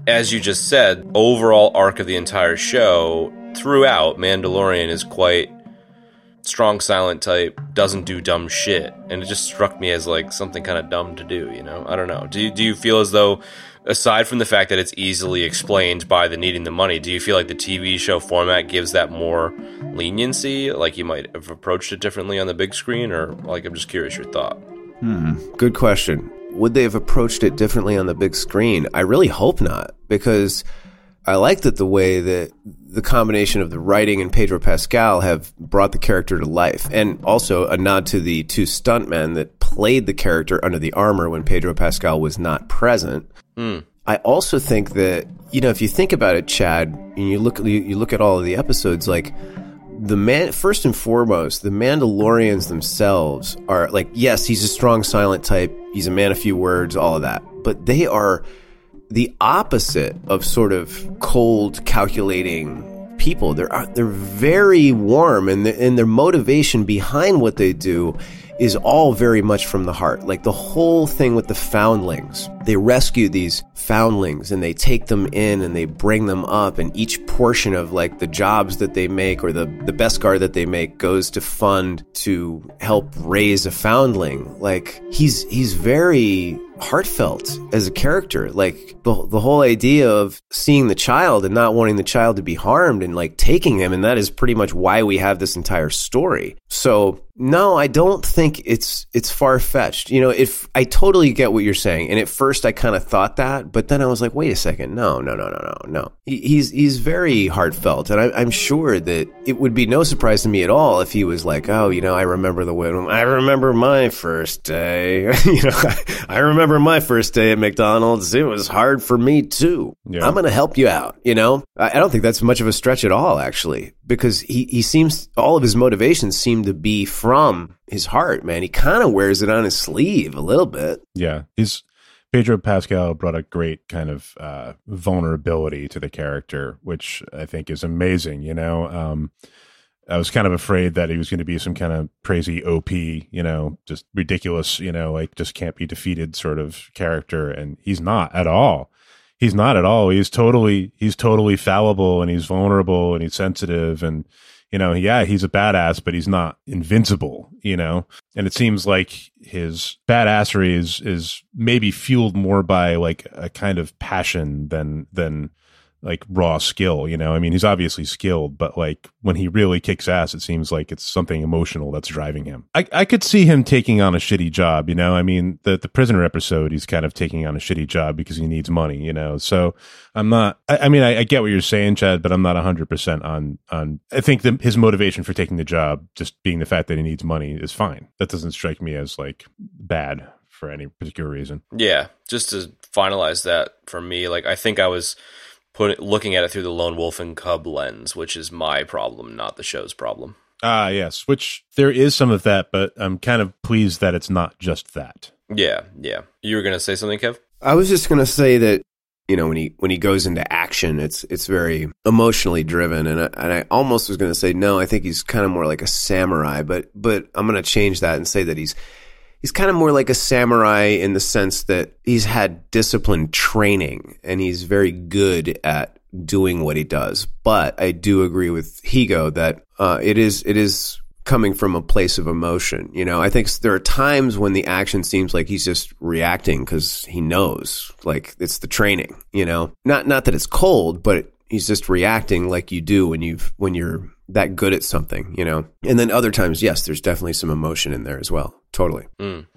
as you just said overall arc of the entire show throughout mandalorian is quite strong silent type doesn't do dumb shit and it just struck me as like something kind of dumb to do you know i don't know do you, do you feel as though aside from the fact that it's easily explained by the needing the money do you feel like the tv show format gives that more leniency like you might have approached it differently on the big screen or like i'm just curious your thought Hmm. Good question. Would they have approached it differently on the big screen? I really hope not, because I like that the way that the combination of the writing and Pedro Pascal have brought the character to life, and also a nod to the two stuntmen that played the character under the armor when Pedro Pascal was not present. Hmm. I also think that you know if you think about it, Chad, and you look you, you look at all of the episodes, like the man first and foremost, the Mandalorians themselves are like, yes, he's a strong silent type, he's a man of few words, all of that, but they are the opposite of sort of cold, calculating people. They're uh, they're very warm, and the, and their motivation behind what they do is all very much from the heart. Like the whole thing with the foundlings. They rescue these foundlings and they take them in and they bring them up and each portion of like the jobs that they make or the, the Beskar that they make goes to fund to help raise a foundling. Like he's he's very heartfelt as a character. Like the the whole idea of seeing the child and not wanting the child to be harmed and like taking him, and that is pretty much why we have this entire story. So no, I don't think it's it's far fetched. You know, if I totally get what you're saying, and at first I kind of thought that, but then I was like, wait a second, no, no, no, no, no, no. He, he's he's very heartfelt, and I, I'm sure that it would be no surprise to me at all if he was like, oh, you know, I remember the way I remember my first day. [laughs] you know, I remember my first day at McDonald's. It was hard for me too. Yeah. I'm going to help you out. You know, I, I don't think that's much of a stretch at all, actually, because he he seems all of his motivations seem to be from his heart. Man, he kind of wears it on his sleeve a little bit. Yeah, he's Pedro Pascal brought a great kind of uh, vulnerability to the character, which I think is amazing. You know, um, I was kind of afraid that he was going to be some kind of crazy OP, you know, just ridiculous, you know, like just can't be defeated sort of character, and he's not at all. He's not at all. He's totally he's totally fallible, and he's vulnerable, and he's sensitive, and you know, yeah, he's a badass, but he's not invincible, you know? And it seems like his badassery is, is maybe fueled more by like a kind of passion than, than like raw skill, you know? I mean, he's obviously skilled, but like when he really kicks ass, it seems like it's something emotional that's driving him. I, I could see him taking on a shitty job, you know? I mean, the, the prisoner episode, he's kind of taking on a shitty job because he needs money, you know? So I'm not, I, I mean, I, I, get what you're saying, Chad, but I'm not 100% on, on, I think the, his motivation for taking the job, just being the fact that he needs money is fine. That doesn't strike me as like bad for any particular reason. Yeah. Just to finalize that for me, like, I think I was, put it, looking at it through the lone wolf and cub lens, which is my problem, not the show's problem. Ah, yes, which there is some of that, but I'm kind of pleased that it's not just that. Yeah, yeah. You were going to say something, Kev? I was just going to say that you know when he when he goes into action, it's it's very emotionally driven, and I, and I almost was going to say no, I think he's kind of more like a samurai, but but I'm going to change that and say that he's he's kind of more like a samurai in the sense that he's had disciplined training and he's very good at doing what he does. But I do agree with Higo that uh, it is it is coming from a place of emotion. You know, I think there are times when the action seems like he's just reacting because he knows, like it's the training. You know, not not that it's cold, but he's just reacting like you do when you've when you're that good at something, you know. And then other times, yes, there's definitely some emotion in there as well. Totally. Mm.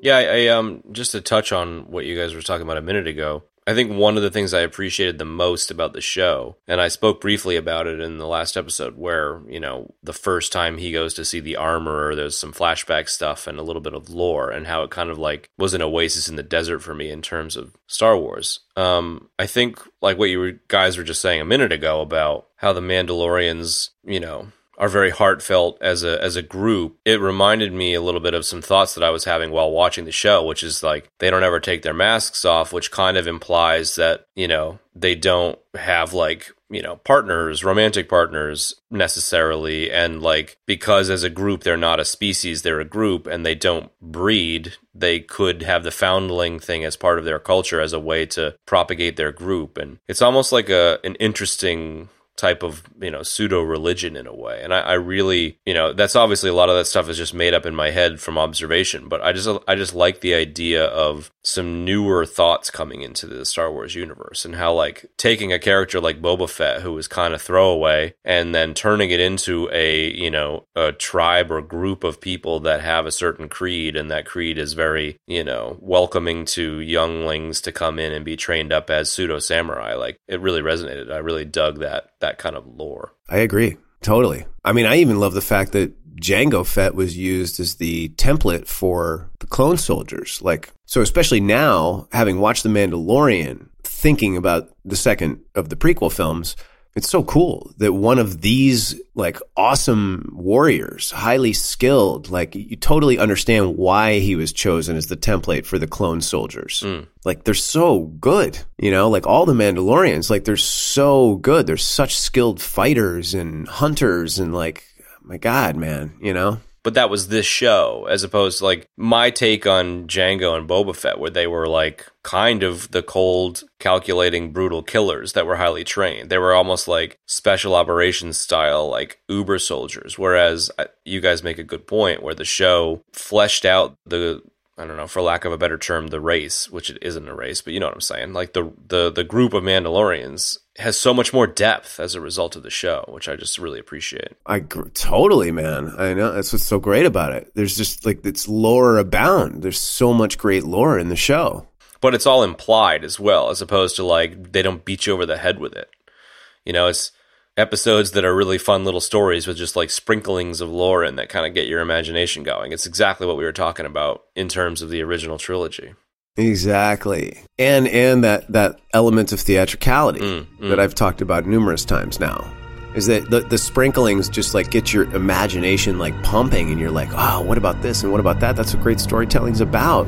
Yeah, I, I, um just to touch on what you guys were talking about a minute ago. I think one of the things I appreciated the most about the show, and I spoke briefly about it in the last episode, where, you know, the first time he goes to see the armorer, there's some flashback stuff and a little bit of lore, and how it kind of like was an oasis in the desert for me in terms of Star Wars. Um, I think, like what you guys were just saying a minute ago about how the Mandalorians, you know, are very heartfelt as a as a group. It reminded me a little bit of some thoughts that I was having while watching the show, which is like they don't ever take their masks off, which kind of implies that, you know, they don't have like, you know, partners, romantic partners necessarily and like because as a group they're not a species, they're a group and they don't breed, they could have the foundling thing as part of their culture as a way to propagate their group and it's almost like a an interesting type of you know pseudo religion in a way. And I, I, really you know that's obviously a lot of that stuff is just made up in my head from observation but i just i just like the idea of some newer thoughts coming into the star wars universe and how like taking a character like boba fett who was kind of throwaway and then turning it into a you know a tribe or group of people that have a certain creed and that creed is very you know welcoming to younglings to come in and be trained up as pseudo samurai like it really resonated. I really dug that that kind of lore. I agree. Totally. I mean, I even love the fact that Jango Fett was used as the template for the clone soldiers. Like, so especially now, having watched The Mandalorian, thinking about the second of the prequel films, it's so cool that one of these like awesome warriors, highly skilled, like you totally understand why he was chosen as the template for the clone soldiers. Mm. Like they're so good, you know, like all the Mandalorians, like they're so good. They're such skilled fighters and hunters and like, my God, man, you know? But that was this show as opposed to like my take on Jango and Boba Fett, where they were like kind of the cold, calculating, brutal killers that were highly trained. They were almost like special operations style, like uber soldiers. Whereas uh, you guys make a good point where the show fleshed out the I don't know, for lack of a better term, the race, which it isn't a race, but you know what I'm saying. Like the the the group of Mandalorians has so much more depth as a result of the show, which I just really appreciate. I gr- totally, man. I know that's what's so great about it. There's just like it's lore abound. There's so much great lore in the show. But it's all implied as well, as opposed to like they don't beat you over the head with it. You know, it's episodes that are really fun little stories with just like sprinklings of lore in that kind of get your imagination going. It's exactly what we were talking about in terms of the original trilogy. Exactly. And and that that element of theatricality Mm, mm. that I've talked about numerous times now. Is that the, the sprinklings just like get your imagination like pumping and you're like, oh, what about this and what about that? That's what great storytelling's about.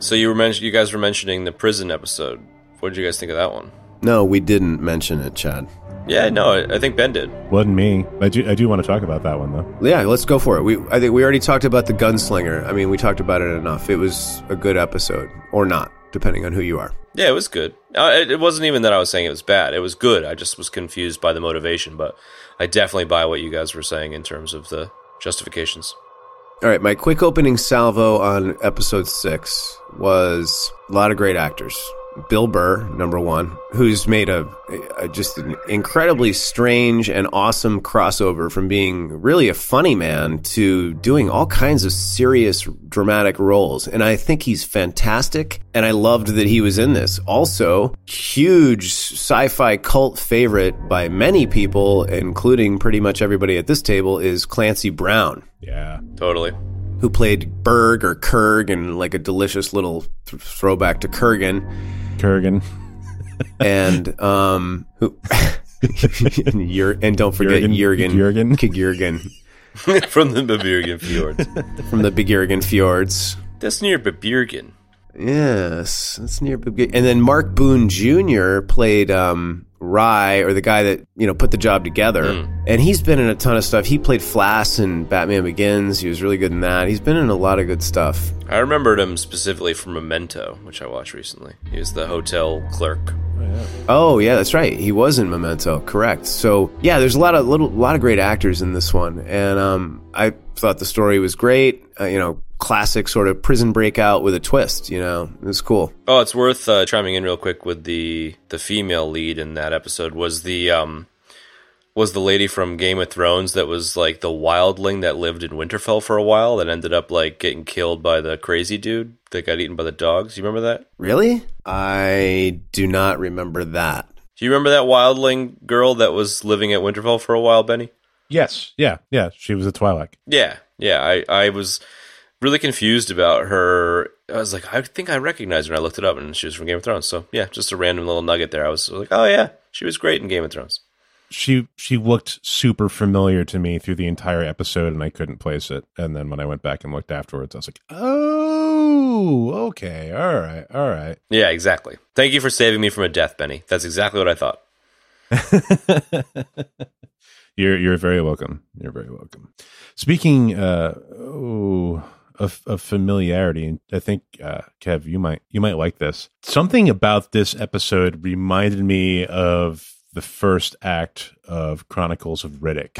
So you were mention- you guys were mentioning the prison episode. What did you guys think of that one? No, we didn't mention it, Chad. Yeah, no, I, I think Ben did. Wasn't me. I do. I do want to talk about that one though. Yeah, let's go for it. We I think we already talked about the gunslinger. I mean, we talked about it enough. It was a good episode or not, depending on who you are. Yeah, it was good. Uh, it, it wasn't even that I was saying it was bad. It was good. I just was confused by the motivation, but I definitely buy what you guys were saying in terms of the justifications. All right, my quick opening salvo on episode six was a lot of great actors. Bill Burr, number one, who's made a, a just an incredibly strange and awesome crossover from being really a funny man to doing all kinds of serious dramatic roles. And I think he's fantastic. And I loved that he was in this. Also, huge sci-fi cult favorite by many people, including pretty much everybody at this table, is Clancy Brown Yeah. Totally. Who played Burg or Kurg and like a delicious little th- throwback to Kurgan Kurgan. and um who [laughs] and, Jur- and don't forget Jurgen- Jurgen Jurgen. Jurgen [laughs] From the Babirgen Fjords. from the Big Fjords. That's near Babirgen. Yes, that's near. And then Mark Boone Jr. played um Rye or the guy that you know put the job together, and he's been in a ton of stuff. He played Flass in Batman Begins. He was really good in that. He's been in a lot of good stuff. I remembered him specifically from Memento, which I watched recently. He was the hotel clerk. Oh yeah, that's right. He was in Memento, correct. So yeah, there's a lot of little, lot of great actors in this one, and um, I thought the story was great. Uh, you know, classic sort of prison breakout with a twist. You know, it was cool. Oh, it's worth uh, chiming in real quick with the the female lead in that episode was the um was the lady from Game of Thrones that was like the wildling that lived in Winterfell for a while that ended up like getting killed by the crazy dude that got eaten by the dogs. You remember that? Really? I do not remember that. Do you remember that wildling girl that was living at Winterfell for a while, Benny? Yes. Yeah. Yeah. She was a Twi'lek. Yeah, yeah. I, I was really confused about her. I was like, I think I recognized her. And I looked it up, and she was from Game of Thrones. So yeah, just a random little nugget there. I was like, oh yeah, she was great in Game of Thrones. She she looked super familiar to me through the entire episode, and I couldn't place it. And then when I went back and looked afterwards, I was like, "Oh, okay, all right, all right." Yeah, exactly. Thank you for saving me from a death, Benny. That's exactly what I thought. [laughs] you're you're very welcome. You're very welcome. Speaking uh, oh, of of familiarity, And I think uh, Kev, you might you might like this. Something about this episode reminded me of the first act of Chronicles of Riddick,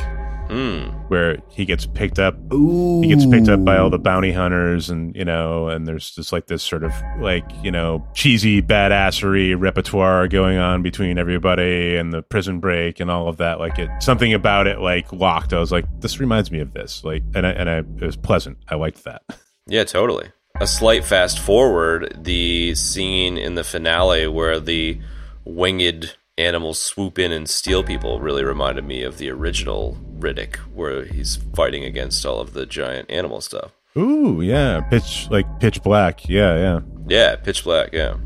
Hmm. where he gets picked up. Ooh, he gets picked up by all the bounty hunters and you know and there's just like this sort of like you know cheesy badassery repertoire going on between everybody and the prison break and all of that. Like it something about it like locked. I was like this reminds me of this. Like and i and i it was pleasant. I liked that. Yeah, totally. A slight fast forward, the scene in the finale where the winged animals swoop in and steal people really reminded me of the original Riddick, where he's fighting against all of the giant animal stuff. ooh yeah pitch like pitch black yeah yeah Yeah, pitch black, yeah.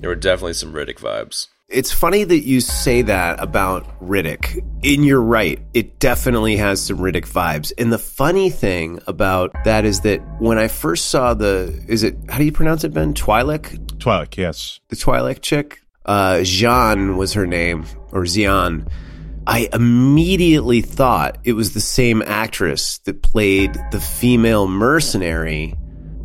There were definitely some Riddick vibes. It's funny that you say that about Riddick. And you're right. It definitely has some Riddick vibes. And the funny thing about that is that when I first saw the, is it, how do you pronounce it, Ben? Twi'lek? Twi'lek yes The Twi'lek chick? Uh, Jean was her name, or Xian. I immediately thought it was the same actress that played the female mercenary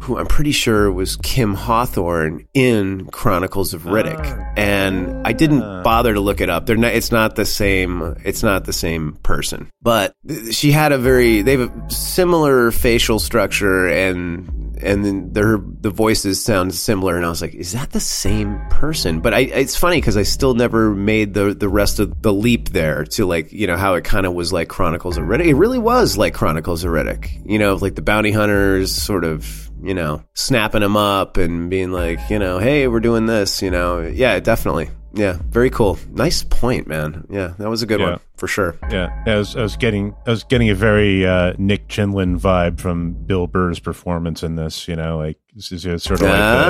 who I'm pretty sure was Kim Hawthorne in Chronicles of Riddick, Ah. and I didn't bother to look it up. They're not. It's not the same. It's not the same person, but she had a very. They have a similar facial structure, and and then their the voices sound similar. And I was like, is that the same person? But I, it's funny because I still never made the the rest of the leap there to like you know how it kind of was like Chronicles of Riddick. It really was like Chronicles of Riddick. You know, like the bounty hunters sort of you know, snapping them up and being like, you know, hey, we're doing this, you know. Yeah, definitely. Yeah, very cool. Nice point, man. Yeah, that was a good Yeah. one for sure. Yeah, I was I was getting I was getting a very uh, Nick Chinlund vibe from Bill Burr's performance in this. You know, like this is sort of like the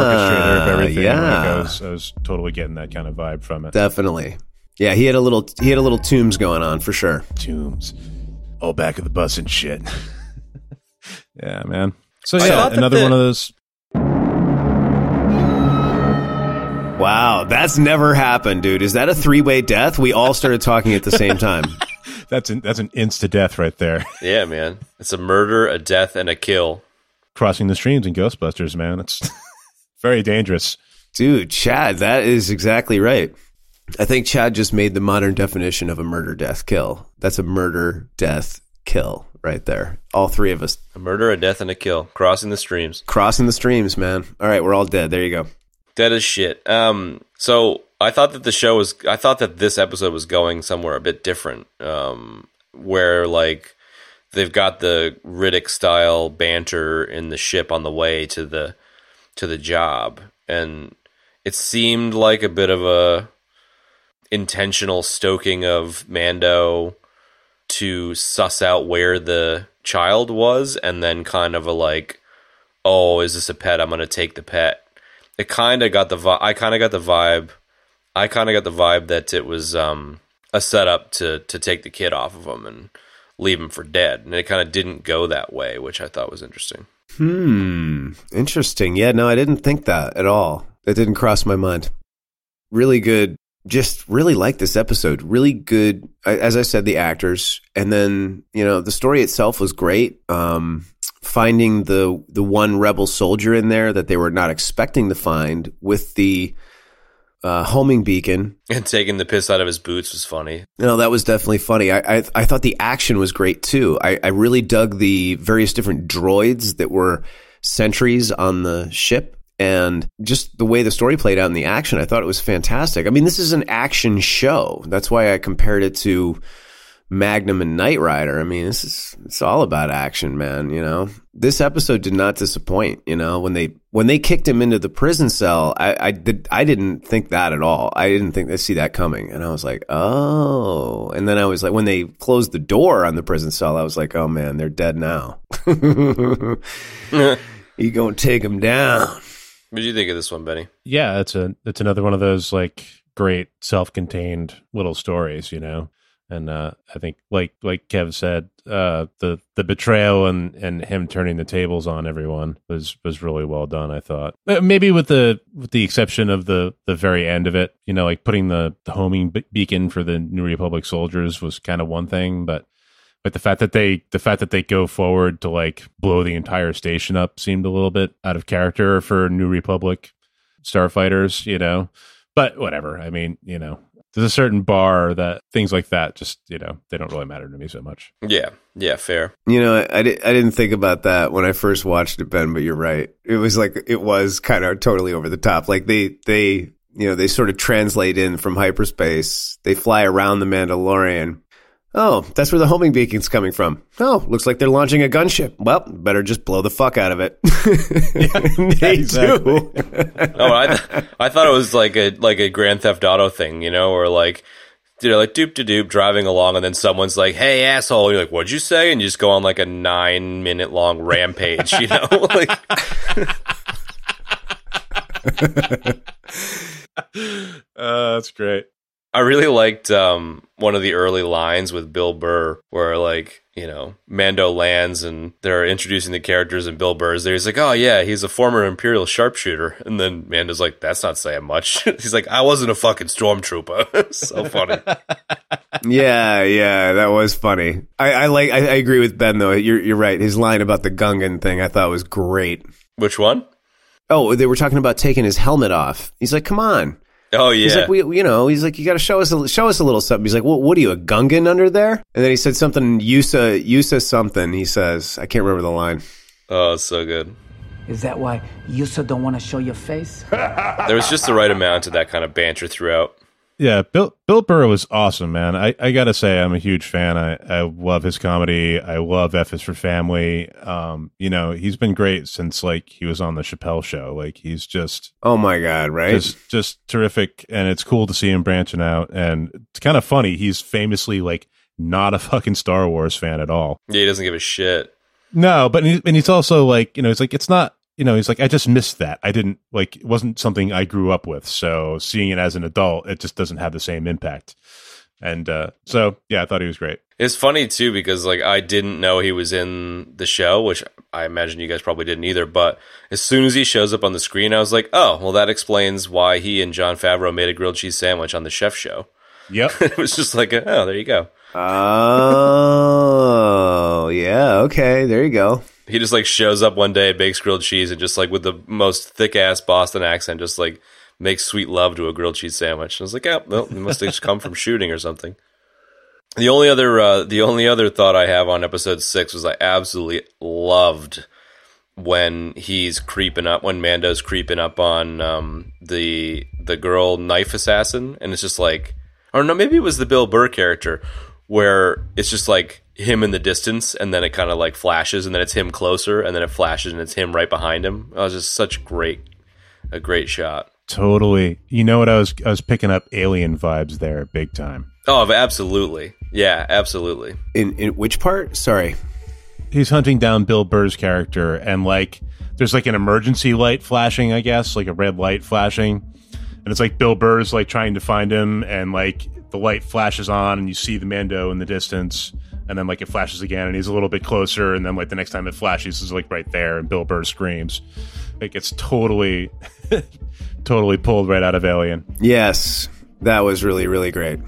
orchestrator of everything. Ah, yeah. Like I was I was totally getting that kind of vibe from it. Definitely. Yeah, he had a little he had a little Toombs going on for sure. Toombs, all back of the bus and shit. [laughs] yeah, man. So yeah, another the- one of those. Wow, that's never happened, dude. Is that a three-way death? We all started talking at the same time. [laughs] That's an that's an insta death right there. [laughs] Yeah, man. It's a murder, a death, and a kill. Crossing the streams in Ghostbusters, man. It's [laughs] very dangerous. Dude, Chad, that is exactly right. I think Chad just made the modern definition of a murder death kill. That's a murder death kill right there. All three of us A murder, a death, and a kill. Crossing the streams. crossing the streams, man. All right, we're all dead. There you go. Dead as shit. Um, so I thought that the show was. I thought that this episode was going somewhere a bit different. Um, where like they've got the Riddick style banter in the ship on the way to the to the job, and it seemed like a bit of a intentional stoking of Mando to suss out where the child was, and then kind of a like, oh, is this a pet? I'm gonna take the pet it kind of got the vi- I kind of got the vibe I kind of got the vibe that it was um, a setup to to take the kid off of him and leave him for dead and it kind of didn't go that way which I thought was interesting Hmm. Interesting. Yeah, no, I didn't think that at all. It didn't cross my mind. Really good. Just really like this episode. Really good. As I said, the actors, and then you know the story itself was great. Um, finding the the one rebel soldier in there that they were not expecting to find with the uh, homing beacon and taking the piss out of his boots was funny no, that was definitely funny. I I, I thought the action was great too. I, I really dug the various different droids that were sentries on the ship, and just the way the story played out in the action. I thought it was fantastic. I mean, this is an action show. That's why I compared it to Magnum and Knight Rider. I mean, this is it's all about action, man. You know, this episode did not disappoint. You know, when they when they kicked him into the prison cell, I, I did I didn't think that at all. I didn't think they see that coming, and I was like, oh. And then I was like, when they closed the door on the prison cell, I was like, oh man, they're dead now. [laughs] you gonna take them down? what did you think of this one Benny Yeah, it's a it's another one of those like great self-contained little stories, you know. And uh, I think, like like Kev said, uh, the the betrayal and, and him turning the tables on everyone was was really well done. I thought Uh, maybe with the with the exception of the the very end of it, you know, like putting the the homing beacon for the New Republic soldiers was kind of one thing, but but the fact that they the fact that they go forward to like blow the entire station up seemed a little bit out of character for New Republic starfighters, you know. But whatever. I mean, you know, there's a certain bar that things like that just, you know, they don't really matter to me so much. yeah yeah fair You know, I, I, di- I didn't think about that when I first watched it, Ben. But you're right. It was like it was kind of totally over the top. Like they they you know they sort of translate in from hyperspace. They fly around the Mandalorian. Oh, that's where the homing beacon's coming from. Oh, looks like they're launching a gunship. Well, better just blow the fuck out of it. [laughs] [laughs] they exactly. do. oh I th- I thought it was like a like a Grand Theft Auto thing you know or like you know, like doop to doop driving along, and then someone's like, "Hey, asshole!" You're like, "What'd you say?" And you just go on like a nine minute long rampage, you know, [laughs] like Uh, that's great. I really liked um, one of the early lines with Bill Burr, where like you know Mando lands and they're introducing the characters, and Bill Burr's there. He's like, "Oh yeah, he's a former Imperial sharpshooter," and then Mando's like, "That's not saying much." [laughs] he's like, "I wasn't a fucking stormtrooper." [laughs] so funny. [laughs] yeah, yeah, that was funny. I, I like. I, I agree with Ben though. You're you're right. His line about the Gungan thing, I thought was great. Which one? Oh, they were talking about taking his helmet off. He's like, "Come on." Oh yeah. He's like, we, you know, he's like, you got to show us, a, show us a little something. He's like, well, what are you, a Gungan under there? And then he said something, Yusa, Yusa something. He says, I can't remember the line. oh, it's so good. Is that why you so don't want to show your face? There was just the right amount of that kind of banter throughout. Yeah, Bill Bill Burr was awesome, man. I, I gotta say, I'm a huge fan. I, I love his comedy. I love F is for Family. Um, you know, he's been great since like he was on the Chappelle show. Like he's just Oh my God, right? just just terrific, and it's cool to see him branching out. And it's kind of funny. He's famously like not a [laughs] fucking Star Wars fan at all. Yeah, he doesn't give a shit. No, but he, and he's also like, you know, he's like, it's not, you know, he's like, I just missed that. I didn't like, it wasn't something I grew up with. So seeing it as an adult, it just doesn't have the same impact. And uh, so, yeah, I thought he was great. It's funny too because like I didn't know he was in the show, which I imagine you guys probably didn't either. But as soon as he shows up on the screen, I was like, oh, well, that explains why he and Jon Favreau made a grilled cheese sandwich on the Chef Show. Yep. [laughs] it was just like, oh, there you go. oh, yeah. Okay. There you go. He just like shows up one day, bakes grilled cheese, and just like with the most thick ass Boston accent, just like makes sweet love to a grilled cheese sandwich. I was like, yeah, well, it must have just come from [laughs] shooting or something. The only other, uh, the only other thought I have on episode six was I absolutely loved when he's creeping up, when Mando's creeping up on um, the the girl knife assassin, and it's just like, or no, maybe it was the Bill Burr character where it's just like him in the distance and then it kind of like flashes and then it's him closer and then it flashes and it's him right behind him. It was just such great a great shot. Totally. You know what? I was I was picking up alien vibes there, big time. Oh, absolutely. Yeah, absolutely. In in which part? Sorry. He's hunting down Bill Burr's character, and like there's like an emergency light flashing, I guess, like a red light flashing, and it's like Bill Burr's like trying to find him, and like the light flashes on, and you see the Mando in the distance, and then like it flashes again, and he's a little bit closer, and then like the next time it flashes, is like right there, and Bill Burr screams. Like it's totally, [laughs] totally pulled right out of Alien. Yes, that was really really great.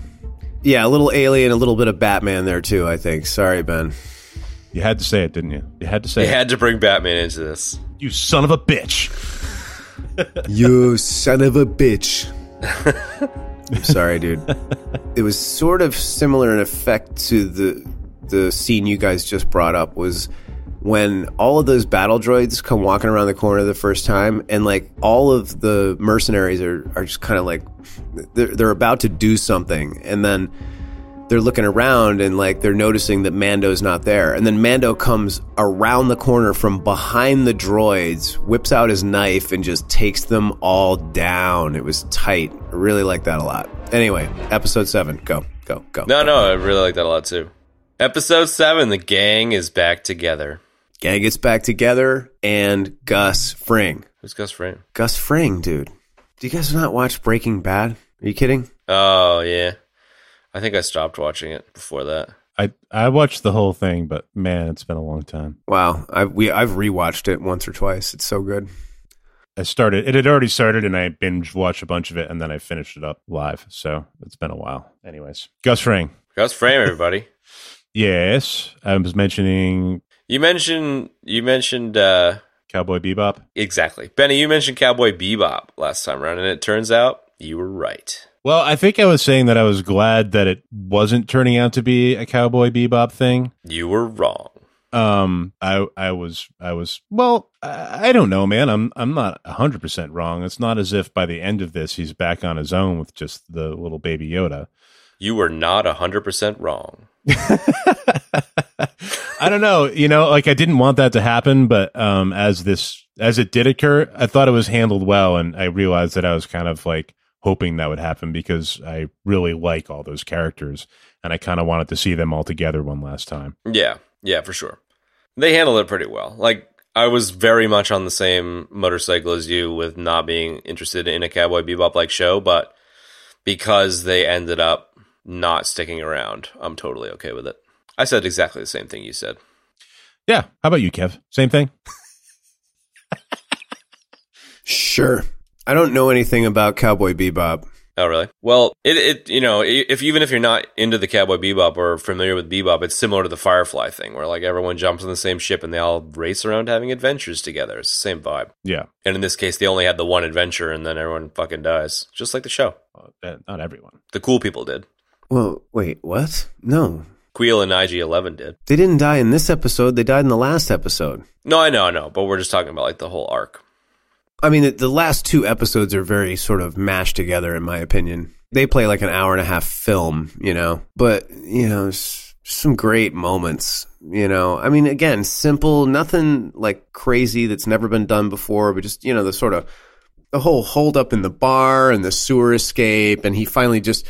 Yeah, a little alien, a little bit of Batman there too. I think. Sorry, Ben. You had to say it, didn't you? You had to say They it. had to bring Batman into this. You son of a bitch. [laughs] You son of a bitch. [laughs] I'm sorry, dude. It was sort of similar in effect to the the scene you guys just brought up was when all of those battle droids come walking around the corner the first time and like all of the mercenaries are, are just kind of like they're, they're about to do something and then they're looking around and like they're noticing that Mando's not there. And then Mando comes around the corner from behind the droids, whips out his knife, and just takes them all down. It was tight. I really like that a lot. Anyway, episode seven. Go, go, go. No, no, I really like that a lot too. Episode seven, the gang is back together. Gang gets back together and Gus Fring. Who's Gus Fring? Gus Fring, dude. Do you guys not watch Breaking Bad? Are you kidding? Oh yeah, I think I stopped watching it before that. I I watched the whole thing, but man, it's been a long time. Wow, I've we I've rewatched it once or twice. It's so good. I started it had already started and I binge watched a bunch of it and then I finished it up live. So it's been a while. Anyways. Gus Fring. Gus Fring, everybody. [laughs] Yes. I was mentioning you mentioned you mentioned uh, Cowboy Bebop. exactly, Benny. You mentioned Cowboy Bebop last time around, and it turns out you were right. Well, I think I was saying that I was glad that it wasn't turning out to be a Cowboy Bebop thing. You were wrong. Um, I I was I was well. I, I don't know, man. I'm I'm not hundred percent wrong. It's not as if by the end of this he's back on his own with just the little baby Yoda. You were not hundred percent wrong. [laughs] I don't know. You know, like I didn't want that to happen, but um, as this as it did occur, I thought it was handled well, and I realized that I was kind of like hoping that would happen because I really like all those characters, and I kind of wanted to see them all together one last time. Yeah, yeah, for sure. They handled it pretty well. Like I was very much on the same motorcycle as you with not being interested in a Cowboy Bebop like show, but because they ended up not sticking around, I'm totally okay with it. I said exactly the same thing you said. Yeah. How about you, Kev? Same thing. Sure. I don't know anything about Cowboy Bebop. Oh, really? Well, it, it you know, if even if you're not into the Cowboy Bebop or familiar with Bebop, it's similar to the Firefly thing, where like everyone jumps on the same ship and they all race around having adventures together. It's the same vibe. Yeah. And in this case, they only had the one adventure, and then everyone fucking dies, just like the show. Uh, not everyone. The cool people did. Well, wait, what? No. Kuiil and IG Eleven did. They didn't die in this episode. They died in the last episode. No, I know, I know, but we're just talking about like the whole arc. I mean, the, the last two episodes are very sort of mashed together, in my opinion. They play like an hour and a half film, you know, but, you know, some great moments, you know. I mean, again, simple, nothing like crazy that's never been done before, but just, you know, the sort of the whole hold up in the bar and the sewer escape. And he finally just,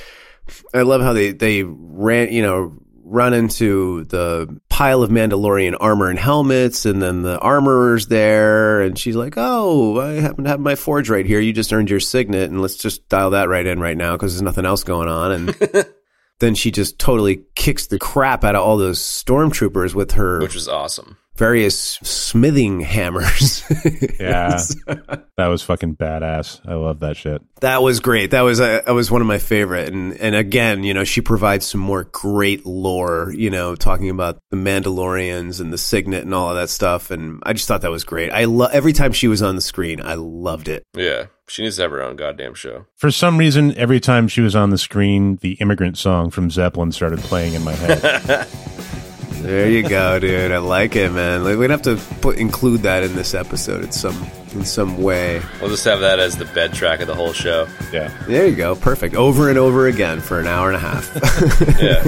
I love how they, they ran, you know, run into the pile of Mandalorian armor and helmets, and then the armorer's there, and she's like, "Oh, I happen to have my forge right here. You just earned your signet, and let's just dial that right in right now because there's nothing else going on." And [laughs] then she just totally kicks the crap out of all those stormtroopers with her which was awesome. various smithing hammers. [laughs] Yeah. that was fucking badass. I love that shit. That was great. That was uh, that was one of my favorite. And and again, you know, she provides some more great lore. You know, talking about the Mandalorians and the signet and all of that stuff. And I just thought that was great. I love every time she was on the screen. I loved it. Yeah, she needs to have her own goddamn show. For some reason, every time she was on the screen, the immigrant song from Zeppelin started playing in my head. [laughs] There you go, dude. I like it, man. Like, we'd have to put include that in this episode in some in some way. We'll just have that as the bed track of the whole show. yeah. There you go. Perfect. Over and over again for an hour and a half. [laughs] Yeah,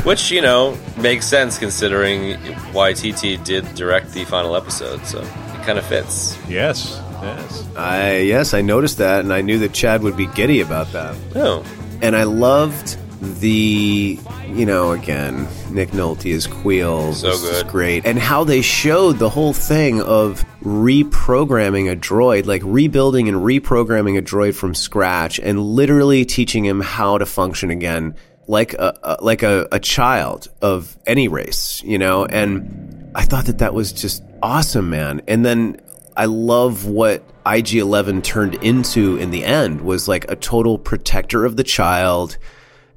[laughs] which you know makes sense considering Waititi did direct the final episode, so it kind of fits. Yes. Yes. I yes, I noticed that, and I knew that Chad would be giddy about that. Oh, and I loved the you know again Nick Nolte as Kuiil So just good. great and how they showed the whole thing of reprogramming a droid like rebuilding and reprogramming a droid from scratch and literally teaching him how to function again like a, a like a, a child of any race you know and I thought that that was just awesome man and then I love what IG11 turned into in the end was like a total protector of the child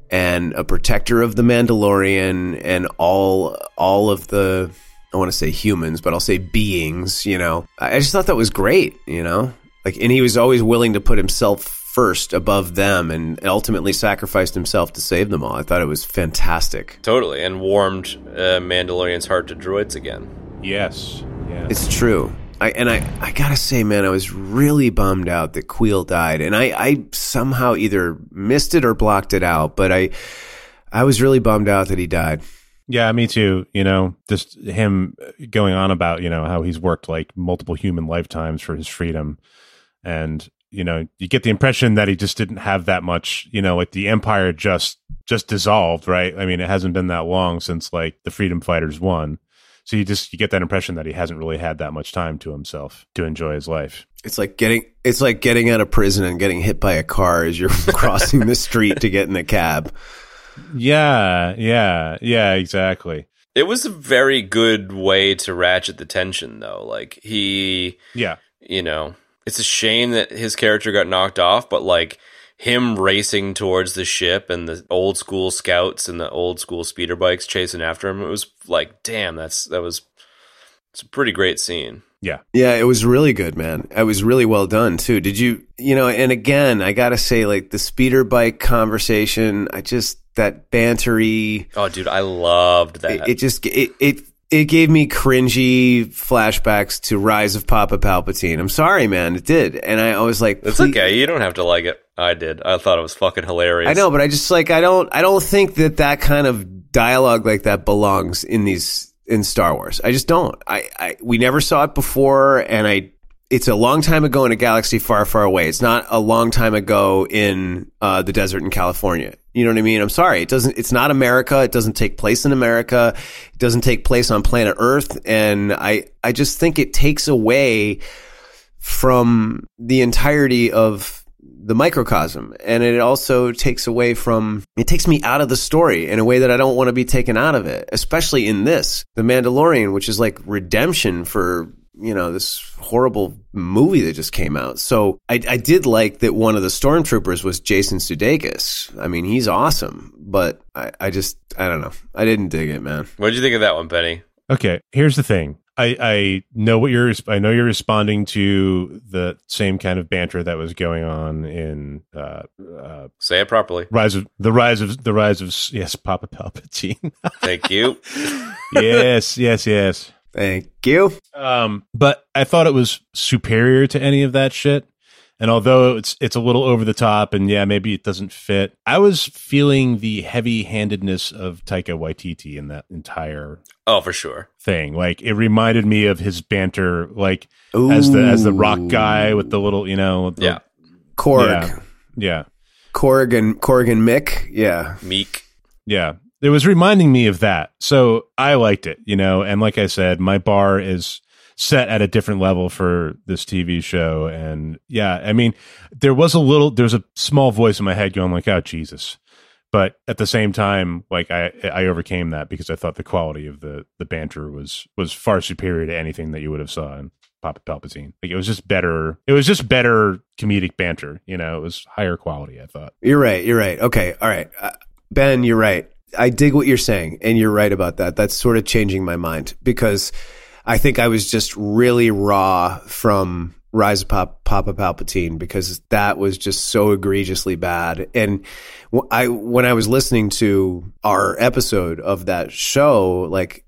and a protector of the Mandalorian and all all of the I want to say humans, but I'll say beings, you know. I I just thought that was great, you know? Like and he was always willing to put himself first above them and ultimately sacrificed himself to save them all. I thought it was fantastic. totally, and warmed uh, Mandalorian's heart to droids again. Yes. Yes. It's true. I, and I, I gotta say, man, I was really bummed out that Kuiil died, and I, I somehow either missed it or blocked it out. But I, I was really bummed out that he died. Yeah, me too. You know, just him going on about, you know, how he's worked like multiple human lifetimes for his freedom. And, you know, you get the impression that he just didn't have that much, you know, like the empire just just dissolved, right? I mean, it hasn't been that long since like the freedom fighters won. So you just you get that impression that he hasn't really had that much time to himself to enjoy his life. It's like getting, it's like getting out of prison and getting hit by a car as you're [laughs] crossing the street to get in the cab. Yeah, yeah, yeah, exactly. It was a very good way to ratchet the tension, though. Like he, Yeah. you know, it's a shame that his character got knocked off, but like him racing towards the ship and the old school scouts and the old school speeder bikes chasing after him, it was like, damn, that's that was it's a pretty great scene. Yeah. Yeah, it was really good, man. It was really well done too. Did you, you know, and again, I gotta say, like the speeder bike conversation, I just, that bantery, Oh, dude, I loved that. it, it just it, it it gave me cringy flashbacks to Rise of Papa Palpatine. I'm sorry, man, it did, and I, I was like, it's okay. You don't have to like it. I did. I thought it was fucking hilarious. I know, but I just like I don't I don't think that that kind of dialogue like that belongs in these in Star Wars. I just don't. I, I we never saw it before, and I. It's a long time ago in a galaxy far, far away. It's not a long time ago in uh, the desert in California. You know what I mean? I'm sorry. It doesn't. It's not America. It doesn't take place in America. It doesn't take place on planet Earth. And I, I just think it takes away from the entirety of the microcosm and it also takes away from it takes me out of the story in a way that I don't want to be taken out of it especially in this the mandalorian which is like redemption for you know this horrible movie that just came out. So I, I did like that one of the stormtroopers was Jason Sudeikis. I mean, he's awesome, but I, I just I don't know. I didn't dig it, man. What did you think of that one, Benny? Okay, here's the thing. I, I know what you're. I know you're responding to the same kind of banter that was going on in uh, uh, Say it properly. rise of the rise of the rise of yes, Papa Palpatine. [laughs] Thank you. yes, yes, yes. Thank you. Um, but I thought it was superior to any of that shit. And although it's it's a little over the top, and yeah, maybe it doesn't fit, I was feeling the heavy handedness of Taika Waititi in that entire oh, for sure. thing. Like it reminded me of his banter, like as the as the rock guy with the little, you know, the- Yeah. Korg, Yeah. yeah, Korg and Korg and Mick. Yeah, Miek. yeah. It was reminding me of that, so I liked it, you know. And like I said, my bar is set at a different level for this TV show, and yeah, I mean, there was a little, there's a small voice in my head going like, "Oh Jesus," but at the same time, like I I overcame that because I thought the quality of the the banter was was far superior to anything that you would have saw in Papa Palpatine. Like it was just better. It was just better comedic banter. You know, it was higher quality. I thought. you're right. You're right. Okay, all right, uh, Ben, you're right. I dig what you're saying, and you're right about that. That's sort of changing my mind because I think I was just really raw from Rise of Pop, Papa Palpatine because that was just so egregiously bad. And I, when I was listening to our episode of that show, like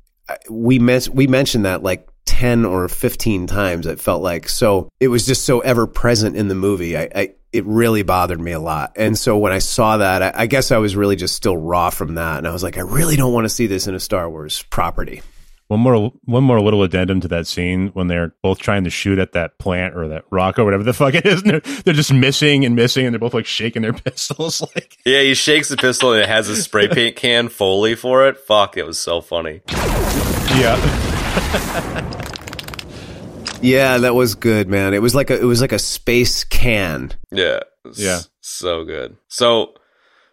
we men- we mentioned that like 10 or 15 times it felt like. So it was just so ever present in the movie. I, I it really bothered me a lot. And so when i saw that I, I guess i was really just still raw from that. And i was like i really don't want to see this in a star wars property One more, one more little addendum to that scene when they're both trying to shoot at that plant or that rock or whatever the fuck it is, and they're, they're just missing and missing, and they're both like shaking their [laughs] pistols. Like, Yeah, he shakes the pistol and it has a spray [laughs] paint can Foley for it. Fuck, it was so funny. yeah, [laughs] yeah that was good man it was like a it was like a space can Yeah. Yeah. So good. So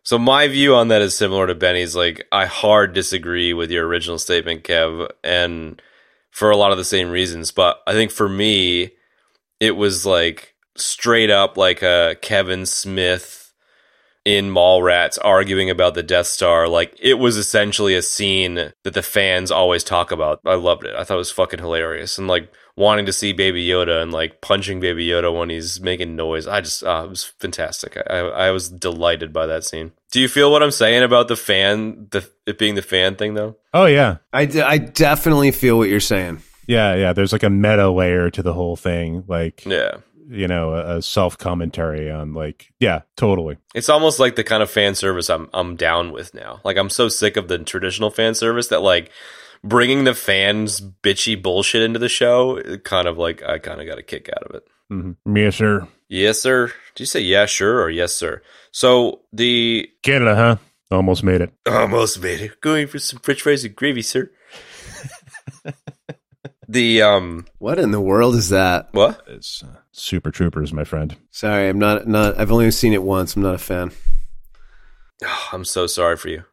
so my view on that is similar to Benny's. Like I hard disagree with your original statement, Kev, and for a lot of the same reasons. But I think for me, it was like straight up like a Kevin Smith in Mallrats arguing about the Death Star. Like it was essentially a scene that the fans always talk about. I loved it. I thought it was fucking hilarious. And like wanting to see Baby Yoda and like punching Baby Yoda when he's making noise. I just, uh, it was fantastic. I, I was delighted by that scene. Do you feel what I'm saying about the fan, the it being the fan thing though? oh yeah, I, d- I definitely feel what you're saying yeah, yeah. There's like a meta layer to the whole thing, like Yeah. you know, a, a self commentary on like, yeah, totally. It's almost like the kind of fan service I'm I'm down with now. Like I'm so sick of the traditional fan service that like bringing the fans bitchy bullshit into the show, kind of like I kind of got a kick out of it. Mm-hmm. Yes, sir. Yes, sir. Did you say yeah, sure, or yes, sir? So the Canada, huh? Almost made it. almost made it. Going for some French fries and gravy, sir. the um what in the world is that what? It's uh, Super Troopers, my friend. sorry i'm not not i've only seen it once i'm not a fan Oh, [sighs] I'm so sorry for you.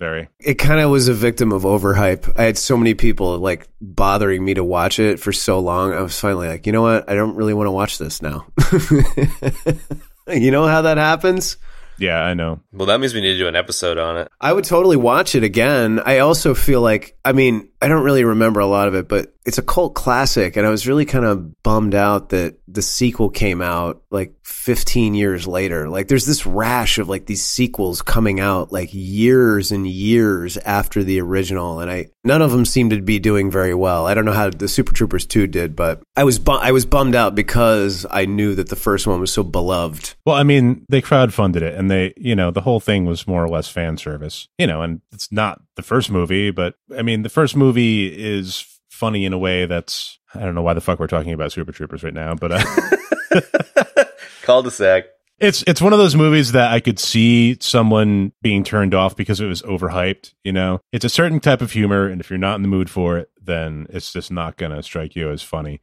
Very. it kind of was a victim of overhype. I had so many people like bothering me to watch it for so long. I was finally like, you know what? I don't really want to watch this now. [laughs] you know how that happens? Yeah, I know. Well, that means we need to do an episode on it. I would totally watch it again. I also feel like, I mean, I don't really remember a lot of it, but it's a cult classic. And I was really kind of bummed out that the sequel came out like 15 years later. Like there's this rash of like these sequels coming out like years and years after the original. And I, none of them seem to be doing very well. I don't know how the Super Troopers 2 did, but I was, bu- I was bummed out because I knew that the first one was so beloved. Well, I mean, they crowdfunded it and they, you know, the whole thing was more or less fan service, you know, and it's not the first movie, but I mean, the first movie is funny in a way that's, I don't know why the fuck we're talking about Super Troopers right now, but uh, [laughs] Cul-de-sac. it's, it's one of those movies that I could see someone being turned off because it was overhyped, you know, it's a certain type of humor. And if you're not in the mood for it, then it's just not going to strike you as funny.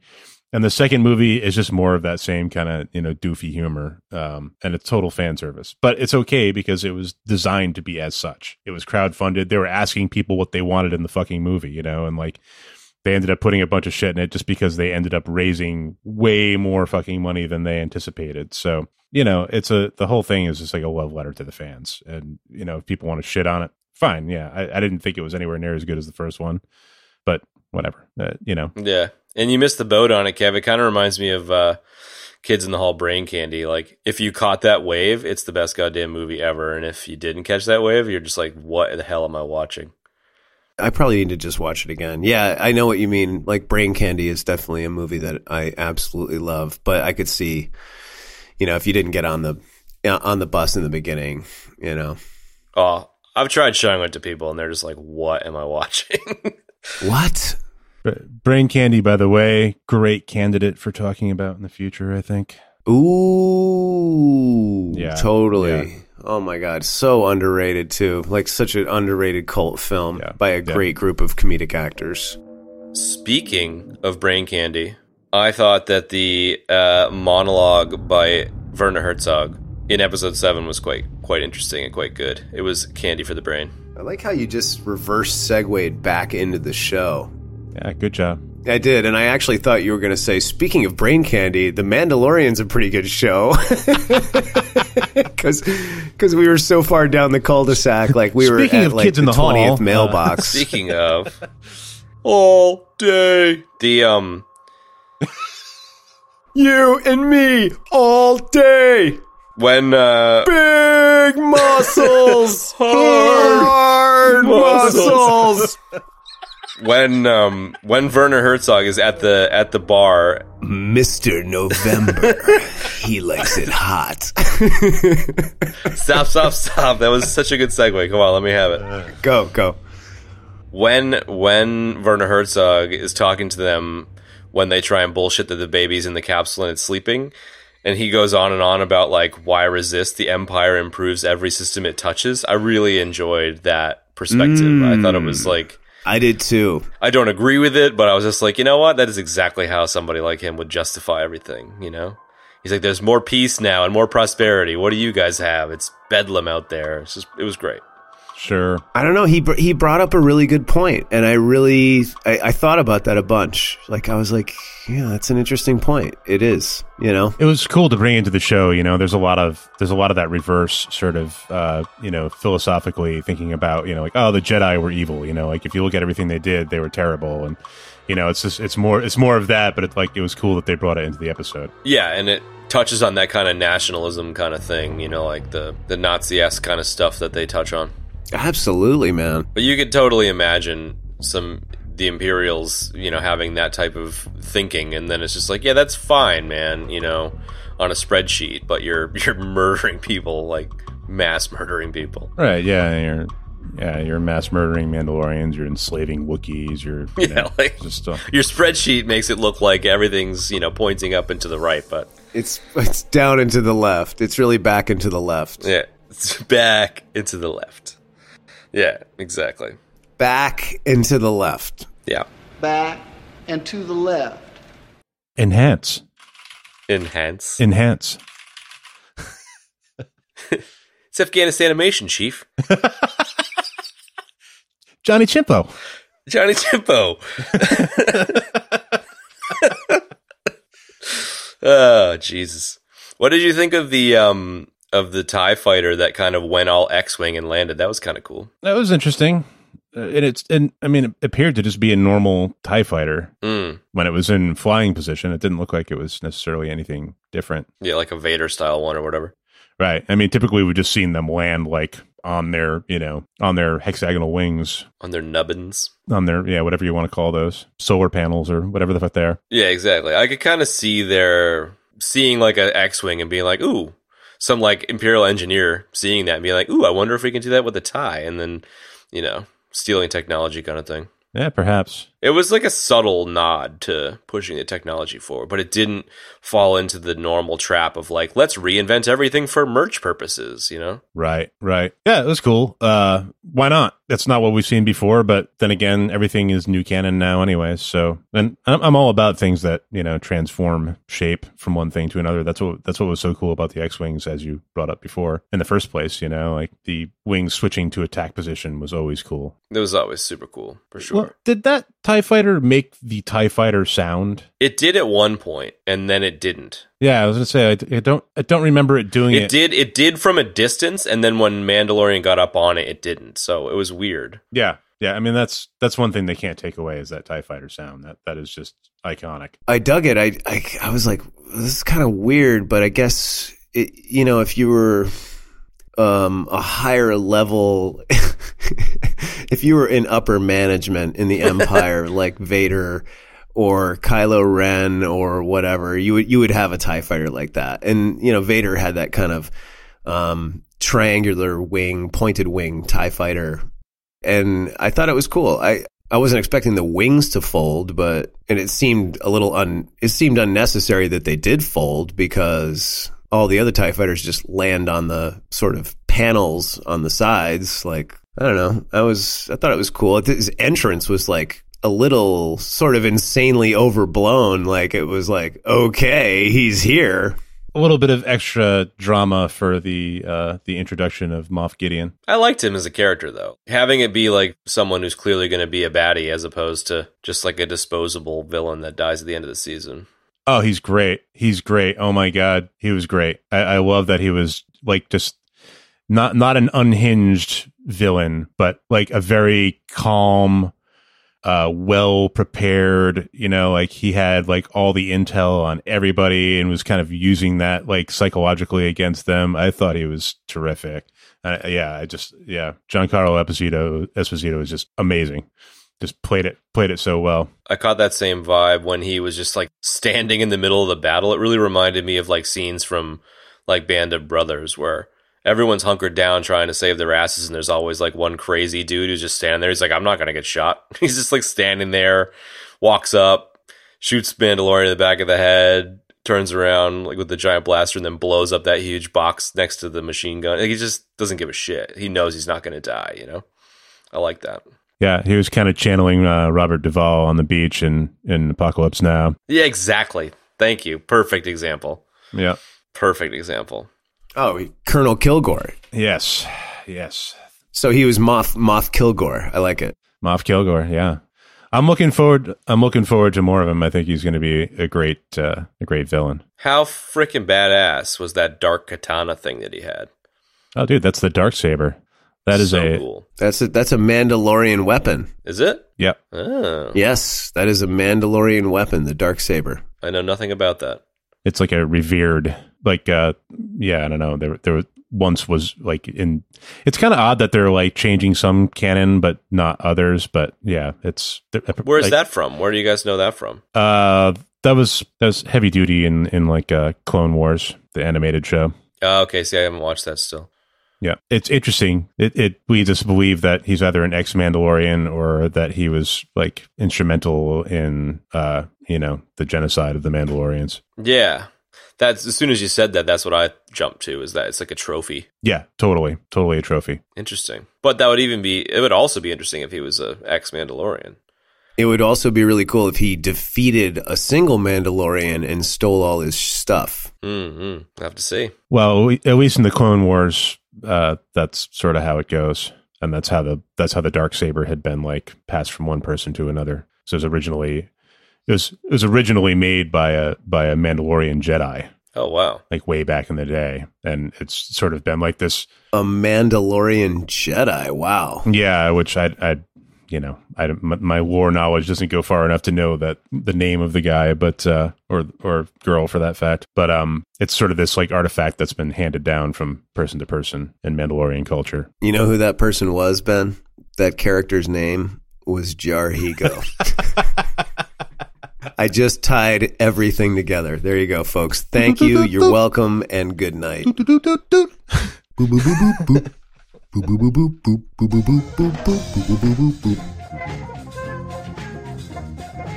And the second movie is just more of that same kind of, you know, doofy humor. Um, and it's total fan service. But it's okay because it was designed to be as such. It was crowdfunded. They were asking people what they wanted in the fucking movie, you know, and like they ended up putting a bunch of shit in it just because they ended up raising way more fucking money than they anticipated. So, you know, it's a the whole thing is just like a love letter to the fans. And, you know, if people want to shit on it, fine. Yeah. I, I didn't think it was anywhere near as good as the first one, but whatever. Uh, you know. Yeah. And you missed the boat on it, Kev. It kind of reminds me of uh Kids in the Hall Brain Candy. Like, if you caught that wave, it's the best goddamn movie ever. And if you didn't catch that wave, you're just like, what the hell am I watching? I probably need to just watch it again. Yeah, I know what you mean. Like Brain Candy is definitely a movie that I absolutely love, but I could see, you know, if you didn't get on the uh, on the bus in the beginning, you know. Oh, I've tried showing it to people, and they're just like, "What am I watching?" [laughs] what? Brain Candy, by the way, great candidate for talking about in the future. I think. Ooh, Yeah, totally. yeah. Oh my god, so underrated too. Like such an underrated cult film Yeah, by a yeah. great group of comedic actors. Speaking of Brain Candy, I thought that the uh, monologue by Werner Herzog in episode seven was quite quite interesting and quite good. It was candy for the brain. I like how you just reverse segued back into the show. Yeah, good job. I did, and I actually thought you were going to say, speaking of brain candy, The Mandalorian's a pretty good show. [laughs] Because we were so far down the cul-de-sac, like we were Speaking at of like kids in the the hall, twentieth uh, mailbox. [laughs] Speaking of [laughs] all day, the um you and me all day, when uh big muscles, hard muscles. When um when Werner Herzog is at the at the bar Mister November, [laughs] he likes it hot. [laughs] stop stop stop. That was such a good segue. Come on let me have it. Go go. when when Werner Herzog is talking to them when they try and bullshit that the baby's in the capsule and it's sleeping and he goes on and on about like why resist? The empire improves every system it touches. I really enjoyed that perspective. I thought it was like I did too. i don't agree with it but i was just like you know what? That is exactly how somebody like him would justify everything you know? He's like there's more peace now and more prosperity. What do you guys have? It's bedlam out there. It's just it was great Sure. I don't know. He br- he brought up a really good point, and I really I, I thought about that a bunch. Like I was like, yeah, that's an interesting point. It is, you know. It was cool to bring into the show. You know, there's a lot of there's a lot of that reverse sort of uh, you know philosophically thinking about you know like oh the Jedi were evil. You know, like if you look at everything they did, they were terrible, and you know it's just it's more it's more of that. But it's like it was cool that they brought it into the episode. Yeah, and it touches on that kind of nationalism kind of thing, you know, like the the Nazi esque kind of stuff that they touch on. Absolutely, man. But you could totally imagine some the Imperials, you know, having that type of thinking, and then it's just like, yeah, that's fine, man, you know, on a spreadsheet, but you're [laughs] you're murdering people, like mass murdering people. Right? Yeah. You're yeah you're mass murdering Mandalorians. You're enslaving Wookiees. You're you Yeah, know, like just uh, your spreadsheet makes it look like everything's you know pointing up and to the right, but It's it's down and to the left. It's really back and to the left. yeah, it's [laughs] back into the left. Yeah, exactly. Back and to the left. Yeah. back and to the left. enhance, Enhance. enhance. [laughs] It's Afghanistan animation, Chief. [laughs] Johnny Chimpo. Johnny Chimpo. [laughs] oh, Jesus. What did you think of the um of the TIE fighter that kind of went all X Wing and landed? That was kind of cool. That was interesting. Uh, and it's and I mean it appeared to just be a normal Tie fighter Mm. when it was in flying position. It didn't look like it was necessarily anything different. Yeah, like a Vader style one or whatever. Right. I mean, typically we've just seen them land like on their, you know, on their hexagonal wings, On their nubbins. on their, yeah, whatever you want to call those solar panels or whatever the fuck they are. Yeah, exactly. I could kind of see their seeing like an X Wing and being like, ooh, some like Imperial engineer seeing that and being like, ooh, I wonder if we can do that with a tie and then, you know, stealing technology kind of thing. Yeah, perhaps. It was like a subtle nod to pushing the technology forward, but it didn't fall into the normal trap of like, let's reinvent everything for merch purposes, you know? Right, right. Yeah, it was cool. Uh, why not? That's not what we've seen before, but then again, everything is new canon now, anyway. So, and I'm, I'm all about things that you know transform shape from one thing to another. That's what that's what was so cool about the X wings, as you brought up before in the first place. You know, like the wings switching to attack position was always cool. It was always super cool, for sure. Well, did that TIE fighter make the TIE fighter sound? It did at one point, and then it didn't. Yeah, I was gonna say I, I don't I don't remember it doing It, it. did. It did from a distance, and then when Mandalorian got up on it, it didn't. So it was weird. Yeah, yeah. I mean that's that's one thing they can't take away is that TIE fighter sound. That that is just iconic. I dug it. I, I, I was like, this is kind of weird, but I guess, it, you know, if you were um, a higher level, [laughs] if you were in upper management in the Empire, [laughs] like Vader or Kylo Ren or whatever, you would, you would have a TIE fighter like that. And, you know, Vader had that kind of um, triangular wing, pointed wing TIE fighter. And I thought it was cool. I, I wasn't expecting the wings to fold, but and it seemed a little un it seemed unnecessary that they did fold because all the other TIE fighters just land on the sort of panels on the sides. Like I don't know. I was I thought it was cool. His entrance was like a little sort of insanely overblown. Like it was like, okay, he's here. A little bit of extra drama for the uh, the introduction of Moff Gideon. I liked him as a character, though. Having it be like someone who's clearly going to be a baddie, as opposed to just like a disposable villain that dies at the end of the season. Oh, he's great. He's great. Oh my god, he was great. I, I love that he was like just not not an unhinged villain, but like a very calm, uh, well prepared. You know, like he had like all the intel on everybody and was kind of using that like psychologically against them. I thought he was terrific. Uh, yeah, I just yeah, John Giancarlo Esposito Esposito is just amazing. Just played it played it so well. I caught that same vibe when he was just like standing in the middle of the battle. It really reminded me of like scenes from like Band of Brothers where everyone's hunkered down trying to save their asses and there's always like one crazy dude who's just standing there. He's like, I'm not gonna get shot. [laughs] He's just like standing there, walks up, shoots Mandalorian in the back of the head, turns around like with the giant blaster and then blows up that huge box next to the machine gun. Like, he just doesn't give a shit. He knows he's not gonna die, you know? I like that. Yeah, he was kind of channeling uh, Robert Duvall on the beach in in Apocalypse Now. Yeah, exactly. Thank you. Perfect example. Yeah. Perfect example. Oh, he- Colonel Kilgore. Yes. Yes. So he was Moff Moff Kilgore. I like it. Moff Kilgore. Yeah. I'm looking forward. I'm looking forward to more of him. I think he's going to be a great, uh, a great villain. How freaking badass was that dark katana thing that he had? Oh, dude, that's the dark saber. That is so a cool. That's a that's a Mandalorian weapon. Is it? yep. Oh, Yes, that is a Mandalorian weapon, the dark saber. I know nothing about that. It's like a revered, like, uh, yeah, I don't know. There, there once was like in. It's kind of odd that they're like changing some canon, but not others. But yeah, it's. Where's like, that from? Where do you guys know that from? Uh, that was that was heavy duty in in like uh, Clone Wars, the animated show. Oh, okay, see, I haven't watched that still. Yeah, it's interesting. It, it leads us to believe that he's either an ex Mandalorian or that he was like instrumental in, uh, you know, the genocide of the Mandalorians. Yeah, that's as soon as you said that, that's what I jumped to. Is that it's like a trophy? Yeah, totally, totally a trophy. Interesting, but that would even be. It would also be interesting if he was a ex Mandalorian. It would also be really cool if he defeated a single Mandalorian and stole all his stuff. Mm-hmm. I have to see. Well, we- at least in the Clone Wars, uh, that's sort of how it goes, and that's how the that's how the dark saber had been like passed from one person to another. So it was originally it was it was originally made by a by a Mandalorian Jedi, Oh wow. like way back in the day, and it's sort of been like this A Mandalorian Jedi. Wow. Yeah, which I, I, you know, I my, my lore knowledge doesn't go far enough to know that the name of the guy, but uh, or or girl for that fact. But um, it's sort of this like artifact that's been handed down from person to person in Mandalorian culture. You know who that person was, Ben? That character's name was Jar Higo. [laughs] I just tied everything together. There you go, folks. Thank you. [laughs] You're welcome, and good night. [laughs]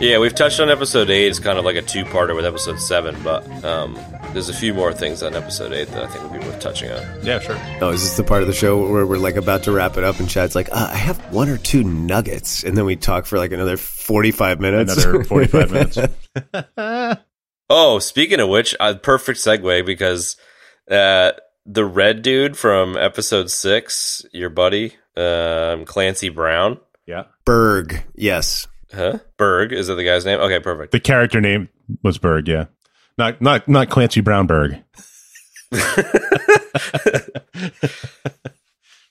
Yeah, we've touched on episode eight. It's kind of like a two-parter with episode seven, but um, there's a few more things on episode eight that I think would be worth touching on. Yeah, sure. Oh, is this the part of the show where we're like about to wrap it up and Chad's like, uh, I have one or two nuggets. And then we talk for like another 45 minutes. Another forty-five [laughs] minutes. [laughs] Oh, speaking of which, uh, perfect segue because uh, the red dude from episode six, your buddy um, Clancy Brown, Yeah. Burg. Yes. Huh? Burg is that the guy's name? Okay, perfect. The character name was Burg, yeah. Not not not Clancy Brownberg. [laughs]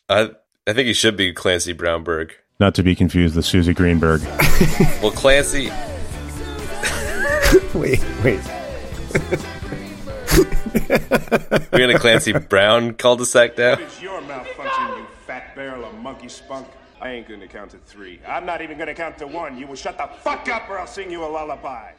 I I think he should be Clancy Brownberg. Not to be confused with Suzy Greenberg. [laughs] Well, Clancy. [laughs] Wait, wait. We're in a Clancy Brown cul-de-sac now. It's your malfunction, you fat barrel of monkey spunk. I ain't gonna count to three. I'm not even gonna count to one. You will shut the fuck up or I'll sing you a lullaby.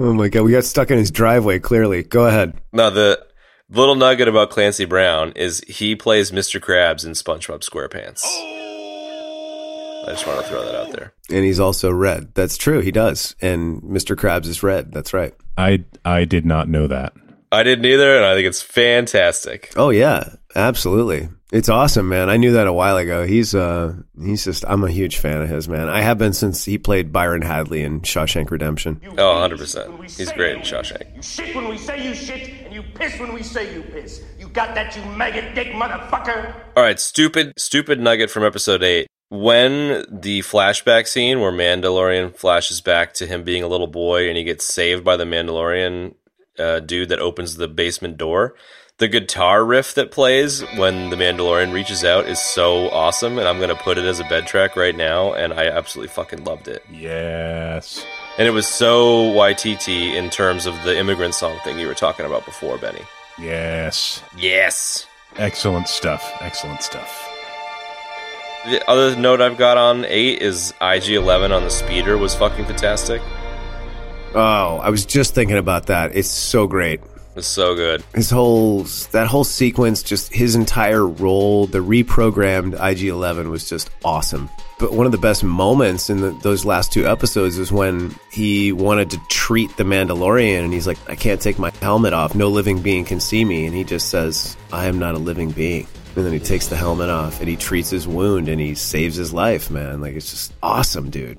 Oh my god, we got stuck in his driveway. Clearly, go ahead. Now the little nugget about Clancy Brown is he plays Mr. Krabs in SpongeBob SquarePants. Oh. I just want to throw that out there. And he's also red. That's true. He does. And Mr. Krabs is red. That's right. I I did not know that. I didn't either, and I think it's fantastic. Oh yeah, absolutely. It's awesome, man. I knew that a while ago. He's uh he's just I'm a huge fan of his, man. I have been since he played Byron Hadley in Shawshank Redemption. You Oh, 100%. He's great in Shawshank. You shit when we say you shit, and you piss when we say you piss. You got that, you maggot dick motherfucker? All right, stupid, stupid nugget from episode eight. When the flashback scene where Mandalorian flashes back to him being a little boy and he gets saved by the Mandalorian uh, dude that opens the basement door, the guitar riff that plays when the Mandalorian reaches out is so awesome, and I'm gonna put it as a bed track right now, and I absolutely fucking loved it. Yes. And it was so Waititi in terms of the immigrant song thing you were talking about before, Benny. Yes. Yes. Excellent stuff. Excellent stuff. The other note I've got on 8 is IG11 on the speeder was fucking fantastic. Oh, I was just thinking about that. It's so great. It was so good. His whole that whole sequence, just his entire role, the reprogrammed IG11 was just awesome. But one of the best moments in the, those last two episodes is when he wanted to treat the Mandalorian, and he's like, "I can't take my helmet off. No living being can see me." And he just says, "I am not a living being." And then he takes the helmet off, and he treats his wound, and he saves his life. Man, like it's just awesome, dude.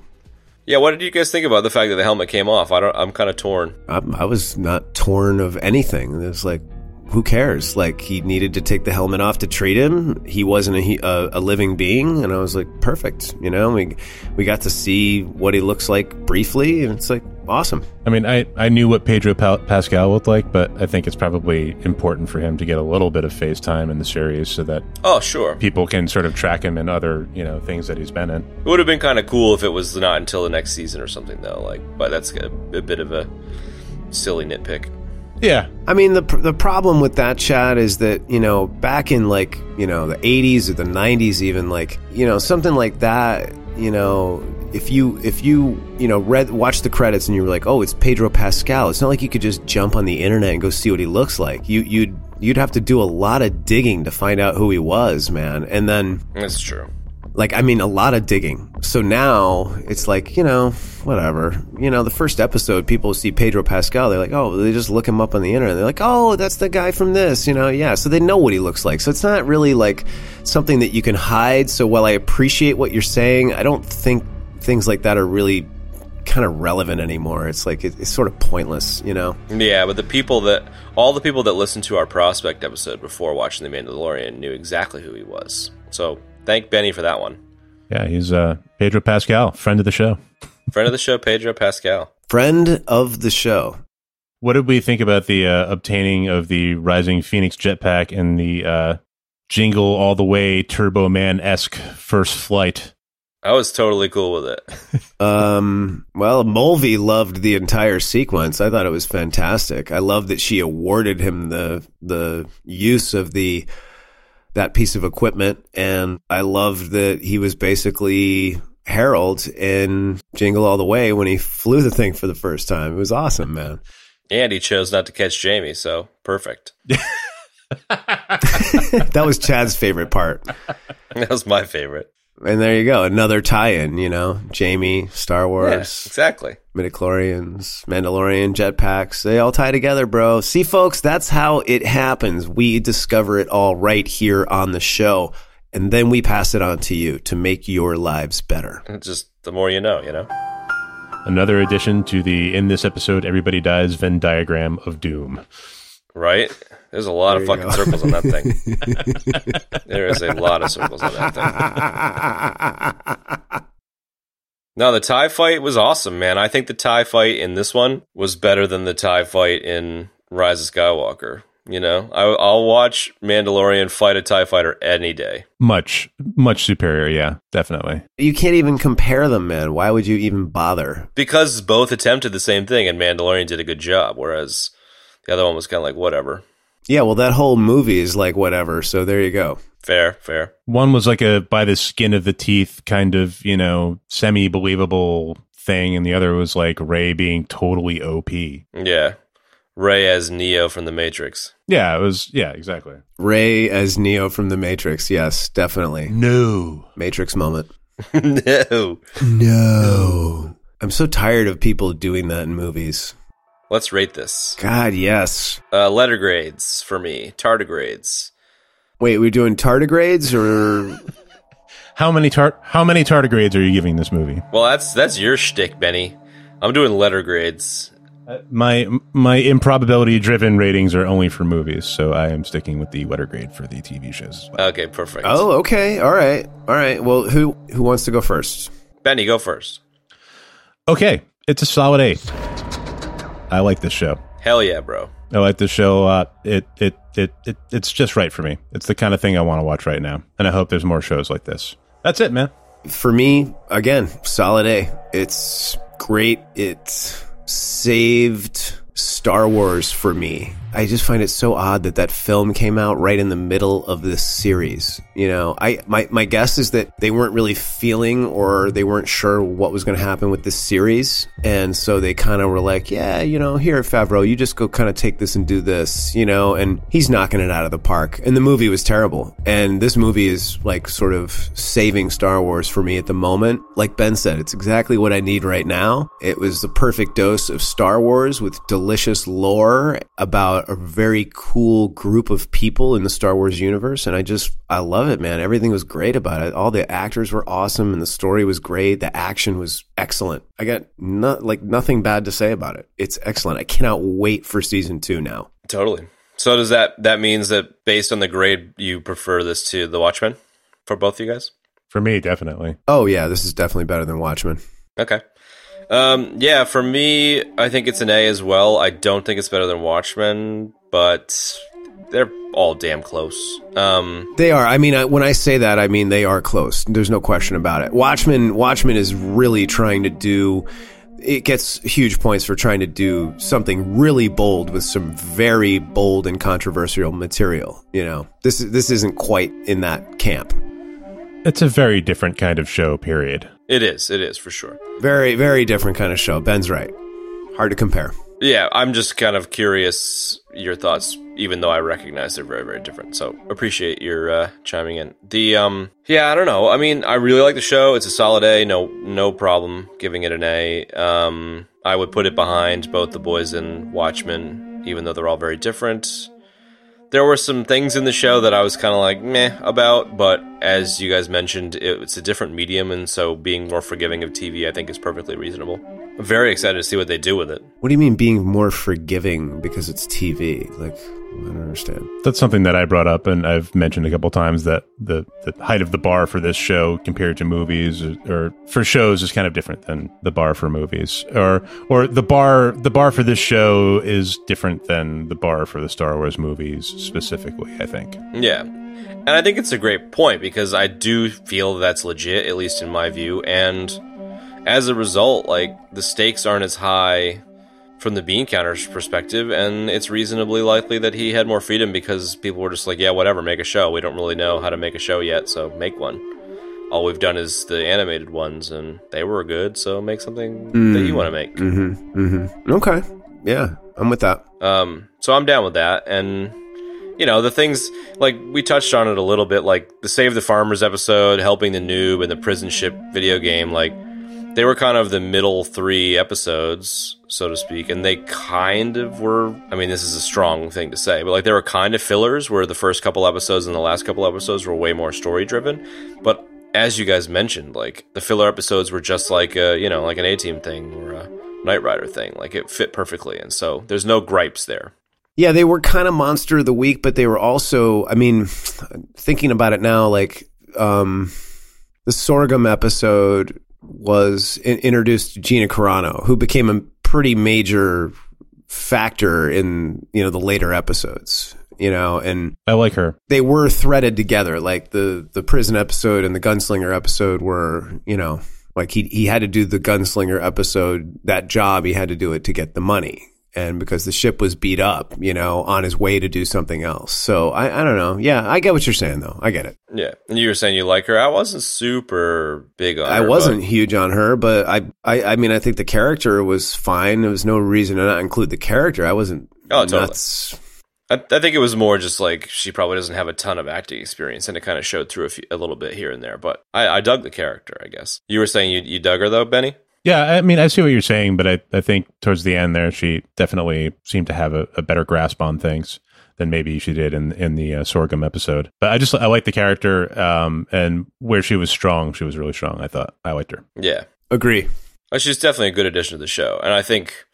Yeah, what did you guys think about the fact that the helmet came off? I don't I'm kind of torn. I, I was not torn of anything. It was like, who cares? Like he needed to take the helmet off to treat him. He wasn't a, a, a living being, and I was like, perfect. You know, we we got to see what he looks like briefly, and it's like awesome. I mean, I, I knew what Pedro pa- Pascal looked like, but I think it's probably important for him to get a little bit of face time in the series so that Oh, sure. people can sort of track him in other, you know, things that he's been in. It would have been kind of cool if it was not until the next season or something though. Like, but that's a, a bit of a silly nitpick. Yeah. I mean, the the problem with that chat is that you know back in like you know the '80s or the '90s, even like you know something like that. You know, if you if you you know read watch the credits and you were like, oh, it's Pedro Pascal. It's not like you could just jump on the internet and go see what he looks like. You you'd you'd have to do a lot of digging to find out who he was, man. And then That's true. Like I mean a lot of digging. So now it's like, you know, whatever. You know, the first episode people see Pedro Pascal, they're like, "Oh, they just look him up on the internet." They're like, "Oh, that's the guy from this." You know, yeah. So they know what he looks like. So it's not really like something that you can hide. So while I appreciate what you're saying, I don't think things like that are really kind of relevant anymore. It's like it, it's sort of pointless, you know. Yeah, but the people that all the people that listened to our prospect episode before watching The Mandalorian knew exactly who he was. So thank Benny for that one. Yeah, he's uh, Pedro Pascal, friend of the show. [laughs] Friend of the show, Pedro Pascal. Friend of the show. What did we think about the uh, obtaining of the Rising Phoenix jetpack and the uh, jingle all the way Turbo Man esque first flight? I was totally cool with it. [laughs] Um, well, Mulvey loved the entire sequence. I thought it was fantastic. I love that she awarded him the the use of the that piece of equipment, and I loved that he was basically Harold in Jingle All the Way when he flew the thing for the first time. It was awesome, man. And he chose not to catch Jamie, so perfect. [laughs] [laughs] That was Chad's favorite part. [laughs] That was my favorite. And there you go, another tie-in. You know, Jamie, Star Yeah, Wars. exactly. midichlorians, Mandalorian jetpacks, they all tie together, bro. See, folks, that's how it happens. We discover it all right here on the show, and then we pass it on to you to make your lives better. It's Just the more you know, you know? Another addition to the in this episode everybody dies Venn diagram of doom. Right? There's a lot of There you fucking go. circles on that thing. [laughs] there is a lot of circles on that thing. Now the TIE fight was awesome, man. I think the TIE fight in this one was better than the TIE fight in Rise of Skywalker. You know, I, I'll watch Mandalorian fight a TIE fighter any day. Much, much superior. Yeah, definitely. You can't even compare them, man. Why would you even bother? Because both attempted the same thing and Mandalorian did a good job, whereas the other one was kind of like, whatever. Yeah, well, that whole movie is like whatever. So there you go. Fair, fair. One was like a by the skin of the teeth kind of, you know, semi believable thing, and the other was like Rey being totally OP. Yeah. Rey as Neo from the Matrix. Yeah, it was. Yeah, exactly. Rey as Neo from the Matrix. Yes, definitely. No. Matrix moment. [laughs] no. No. I'm so tired of people doing that in movies. Let's rate this. God, yes. Uh, letter grades for me. Tardigrades. Wait, we're doing tardigrades or [laughs] How many tar- How many tardigrades are you giving this movie? Well, that's that's your shtick, Benny. I'm doing letter grades. My my improbability driven ratings are only for movies, so I am sticking with the letter grade for the TV shows well. Okay, perfect. Oh, okay. All right. All right. Well, who who wants to go first? Benny, go first. Okay, it's a solid eight. I like this show. Hell yeah, bro. I like this show a lot. It, it it it it's just right for me. It's the kind of thing I want to watch right now, and I hope there's more shows like this. That's it, man. For me, again, solid A. It's great. It saved Star Wars for me. I just find it so odd that that film came out right in the middle of this series. You know, I my my guess is that they weren't really feeling or they weren't sure what was going to happen with this series, and so they kind of were like, "Yeah, you know, here at Favreau, you just go kind of take this and do this," you know, and he's knocking it out of the park. And the movie was terrible, and this movie is like sort of saving Star Wars for me at the moment. Like Ben said, it's exactly what I need right now. It was the perfect dose of Star Wars with delicious lore about a very cool group of people in the Star Wars universe. And I just, I love it, man. Everything was great about it. All the actors were awesome and the story was great. The action was excellent. I got not like nothing bad to say about it. It's excellent. I cannot wait for season two now. Totally. So does that that means that based on the grade, you prefer this to The Watchmen for both of you guys? For me, definitely. Oh yeah, this is definitely better than Watchmen. Okay. Um, yeah, for me, I think it's an A as well. I don't think it's better than Watchmen, but they're all damn close. Um, They are. I mean, I, when I say that, I mean they are close. There's no question about it. Watchmen, Watchmen is really trying to do. It gets huge points for trying to do something really bold with some very bold and controversial material. You know, this this isn't quite in that camp. It's a very different kind of show. Period. It is, it is for sure. Very, very different kind of show. Ben's right. Hard to compare. Yeah, I'm just kind of curious your thoughts, even though I recognize they're very, very different. So appreciate your uh, chiming in. The um, yeah, I don't know. I mean, I really like the show. It's a solid A. No, no problem giving it an A. Um, I would put it behind both the boys and Watchmen, even though they're all very different. There were some things in the show that I was kind of like meh about, but as you guys mentioned, it, it's a different medium, and so being more forgiving of TV, I think, is perfectly reasonable. I'm very excited to see what they do with it. What do you mean being more forgiving because it's TV? Like, I don't understand. That's something that I brought up, and I've mentioned a couple times that the, the height of the bar for this show compared to movies or, or for shows is kind of different than the bar for movies, or or the bar the bar for this show is different than the bar for the Star Wars movies specifically. I think. Yeah. And I think it's a great point because I do feel that's legit, at least in my view. And as a result, like, the stakes aren't as high from the bean counter's perspective, and it's reasonably likely that he had more freedom because people were just like, yeah, whatever, make a show. We don't really know how to make a show yet, so make one. All we've done is the animated ones, and they were good, so make something that you want to make. Mm-hmm. Mm-hmm. Okay. Yeah, I'm with that. Um, so I'm down with that. And, you know, the things, like, we touched on it a little bit, like the Save the Farmers episode, helping the noob, and the prison ship video game, like, they were kind of the middle three episodes, so to speak, and they kind of were. I mean, this is a strong thing to say, but like they were kind of fillers where the first couple episodes and the last couple episodes were way more story driven. But as you guys mentioned, like the filler episodes were just like a, you know, like an A team thing or a Knight Rider thing. Like it fit perfectly, and so there's no gripes there. Yeah, they were kind of monster of the week, but they were also. I mean, thinking about it now, like um, the Sorgan episode was in, introduced Gina Carano, who became a pretty major factor in you know the later episodes. You know, and I like her. they were threaded together. Like the the prison episode and the gunslinger episode were, you know, like he he had to do the gunslinger episode that job. He had to do it to get the money, and because the ship was beat up, you know, on his way to do something else. So I I don't know. Yeah, I get what you're saying though. I get it. Yeah, and you were saying you like her. I wasn't super big on. I her, wasn't but- huge on her, but I, I I mean I think the character was fine. There was no reason to not include the character. I wasn't Oh, totally. nuts. I, I think it was more just like she probably doesn't have a ton of acting experience, and it kind of showed through a, few, a little bit here and there. But I, I dug the character, I guess. You were saying you, you dug her though, Benny? Yeah, I mean, I see what you're saying, but I, I think towards the end there, she definitely seemed to have a, a better grasp on things than maybe she did in in the uh, Sorgan episode. But I just I like the character, um, and where she was strong, she was really strong. I thought I liked her. Yeah, Agree. Uh, she's definitely a good addition to the show, and I think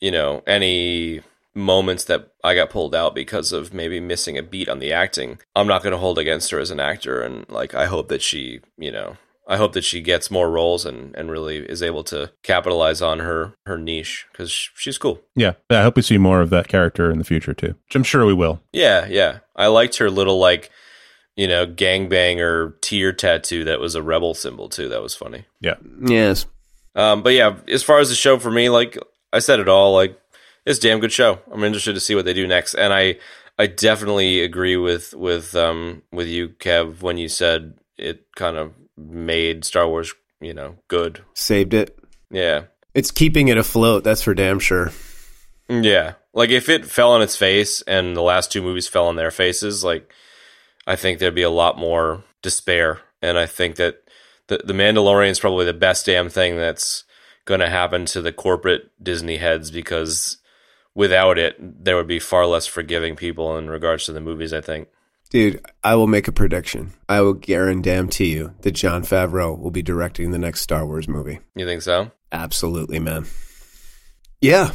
you know any moments that I got pulled out because of maybe missing a beat on the acting, I'm not going to hold against her as an actor, and like I hope that she, you know. I hope that she gets more roles and, and really is able to capitalize on her, her niche because she's cool. Yeah, I hope we see more of that character in the future too, which I'm sure we will. Yeah, yeah. I liked her little like, you know, gangbanger tear tattoo that was a rebel symbol too. That was funny. Yeah, Yes. Um, but yeah, as far as the show for me, like I said it all, like it's a damn good show. I'm interested to see what they do next, and I I definitely agree with with um with you, Kev, when you said it kind of made Star Wars, you know, good. Saved it. Yeah, It's keeping it afloat. That's for damn sure. Yeah. Like if it fell on its face and the last two movies fell on their faces, like I think there'd be a lot more despair. And I think that the the Mandalorian is probably the best damn thing that's gonna happen to the corporate Disney heads because without it there would be far less forgiving people in regards to the movies, I think. Dude, I will make a prediction. I will guarantee you that Jon Favreau will be directing the next Star Wars movie. You think so? Absolutely, man. Yeah.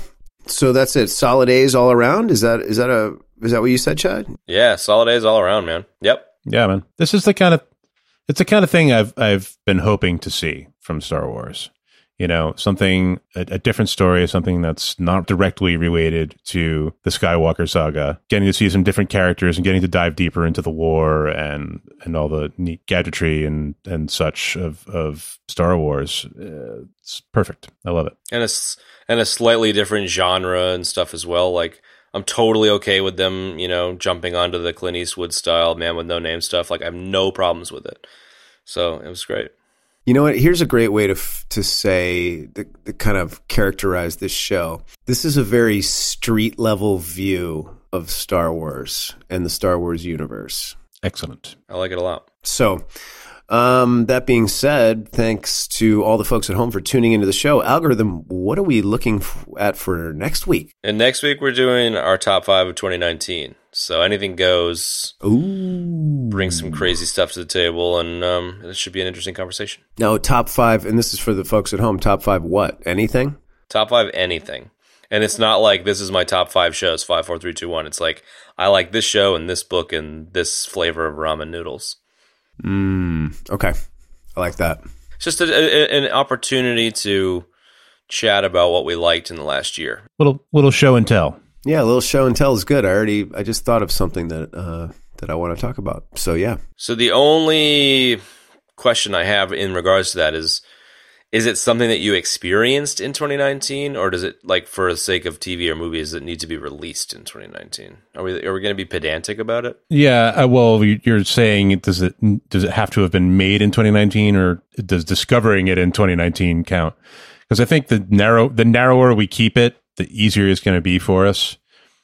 So that's it. Solid A's all around. Is that is that a is that what you said, Chad? Yeah, solid A's all around, man. Yep. yeah, man. This is the kind of it's the kind of thing I've I've been hoping to see from Star Wars. You know, something a, a different story, something that's not directly related to the Skywalker saga. Getting to see some different characters and getting to dive deeper into the war and and all the neat gadgetry and and such of of Star Wars. Uh, it's perfect. I love it. and a and a slightly different genre and stuff as well. Like I'm totally okay with them, you know, jumping onto the Clint Eastwood style Man with No Name stuff. Like I have no problems with it. So it was great. You know what? Here's a great way to f- to say the, the kind of characterize this show. This is a very street level view of Star Wars and the Star Wars universe. Excellent. I like it a lot. So, um, that being said, thanks to all the folks at home for tuning into the show. Algorithm, what are we looking f- at for next week? And next week we're doing our top five of 2019. So anything goes. Ooh. Bring some crazy stuff to the table, and um, it should be an interesting conversation. No, top five, and this is for the folks at home. Top five, what? Anything? Top five anything. And it's not like this is my top five shows, five, four, three, two, one. It's like I like this show and this book and this flavor of ramen noodles. Mm, okay. I like that. It's just a, a, an opportunity to chat about what we liked in the last year. Little little show and tell. Yeah, a little show and tell is good. I already, I just thought of something that uh, that I want to talk about. So yeah, So the only question I have in regards to that is is it something that you experienced in 2019 or does it like for the sake of TV or movies that need to be released in 2019? Are we are we going to be pedantic about it? Yeah, uh, well, you- you're saying does it does it have to have been made in 2019, or does discovering it in 2019 count? Because I think the narrow the narrower we keep it, the easier it's going to be for us.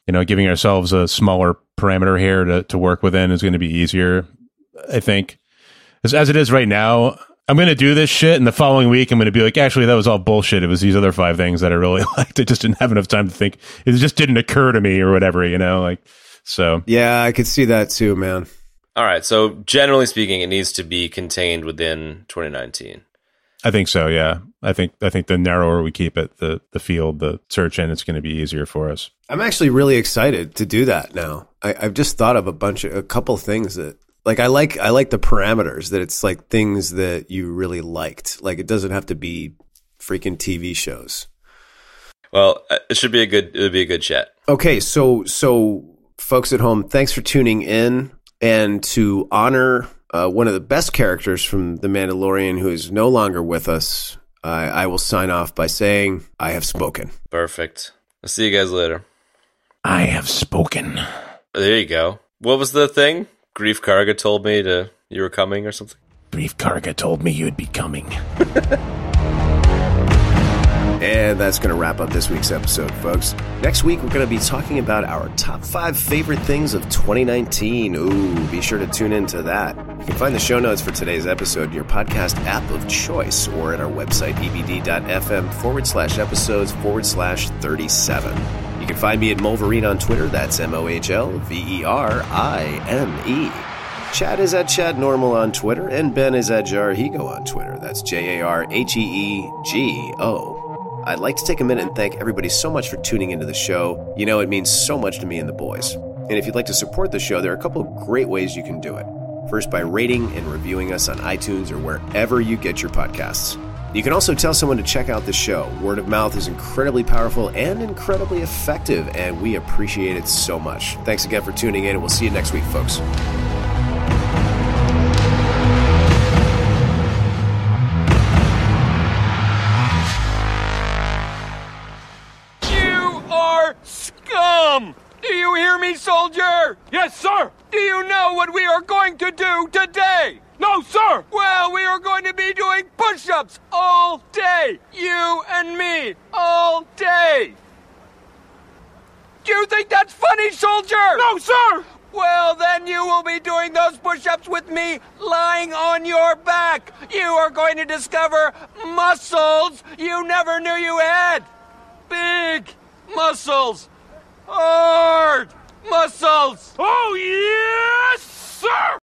You know, giving ourselves a smaller parameter here to to work within is going to be easier. I think, as, as it is right now. I'm going to do this shit, and the following week I'm going to be like, actually, that was all bullshit. It was these other five things that I really [laughs] liked. I just didn't have enough time to think. It just didn't occur to me, or whatever. You know, like so. yeah, I could see that too, man. All right, so generally speaking it needs to be contained within 2019. I think so. Yeah, I think I think the narrower we keep it, the the field, the search and it's going to be easier for us. I'm actually really excited to do that now. I, I've just thought of a bunch of a couple things that Like I like I like the parameters that it's like things that you really liked. Like it doesn't have to be freaking TV shows. Well, uh, it should be a good. It would be a good chat. Okay, so so folks at home, thanks for tuning in and to honor uh, one of the best characters from The Mandalorian who is no longer with us. I I will sign off by saying I have spoken. Perfect. I'll see you guys later. I have spoken. There you go. What was the thing? Greef Karga told me to you were coming or something. Greef Karga told me you'd be coming. [laughs] And that's going to wrap up this week's episode, folks. Next week, we're going to be talking about our top five favorite things of 2019. Ooh, be sure to tune into that. You can find the show notes for today's episode in your podcast app of choice or at our website, ebd.fm forward slash episodes forward slash 37. You can find me at Mohlverine on Twitter. That's M O H L V E R I N E. Chad is at Chad Normal on Twitter, and Ben is at Jarheego on Twitter. That's J A R H E E G O. I'd like to take a minute and thank everybody so much for tuning into the show. You know, it means so much to me and the boys. And if you'd like to support the show, there are a couple of great ways you can do it. First, by rating and reviewing us on iTunes or wherever you get your podcasts. You can also tell someone to check out the show. Word of mouth is incredibly powerful and incredibly effective, and we appreciate it so much. Thanks again for tuning in, and we'll see you next week, folks. You are scum! Do you hear me, soldier? Yes, sir! Do you know what we are going to do today? No, sir! Well, we are going to be doing push ups all day! You and me, all day! Do you think that's funny, soldier? No, sir! Well, then you will be doing those push ups with me lying on your back. You are going to discover muscles you never knew you had. Big muscles. Hard muscles. Oh, yes, sir!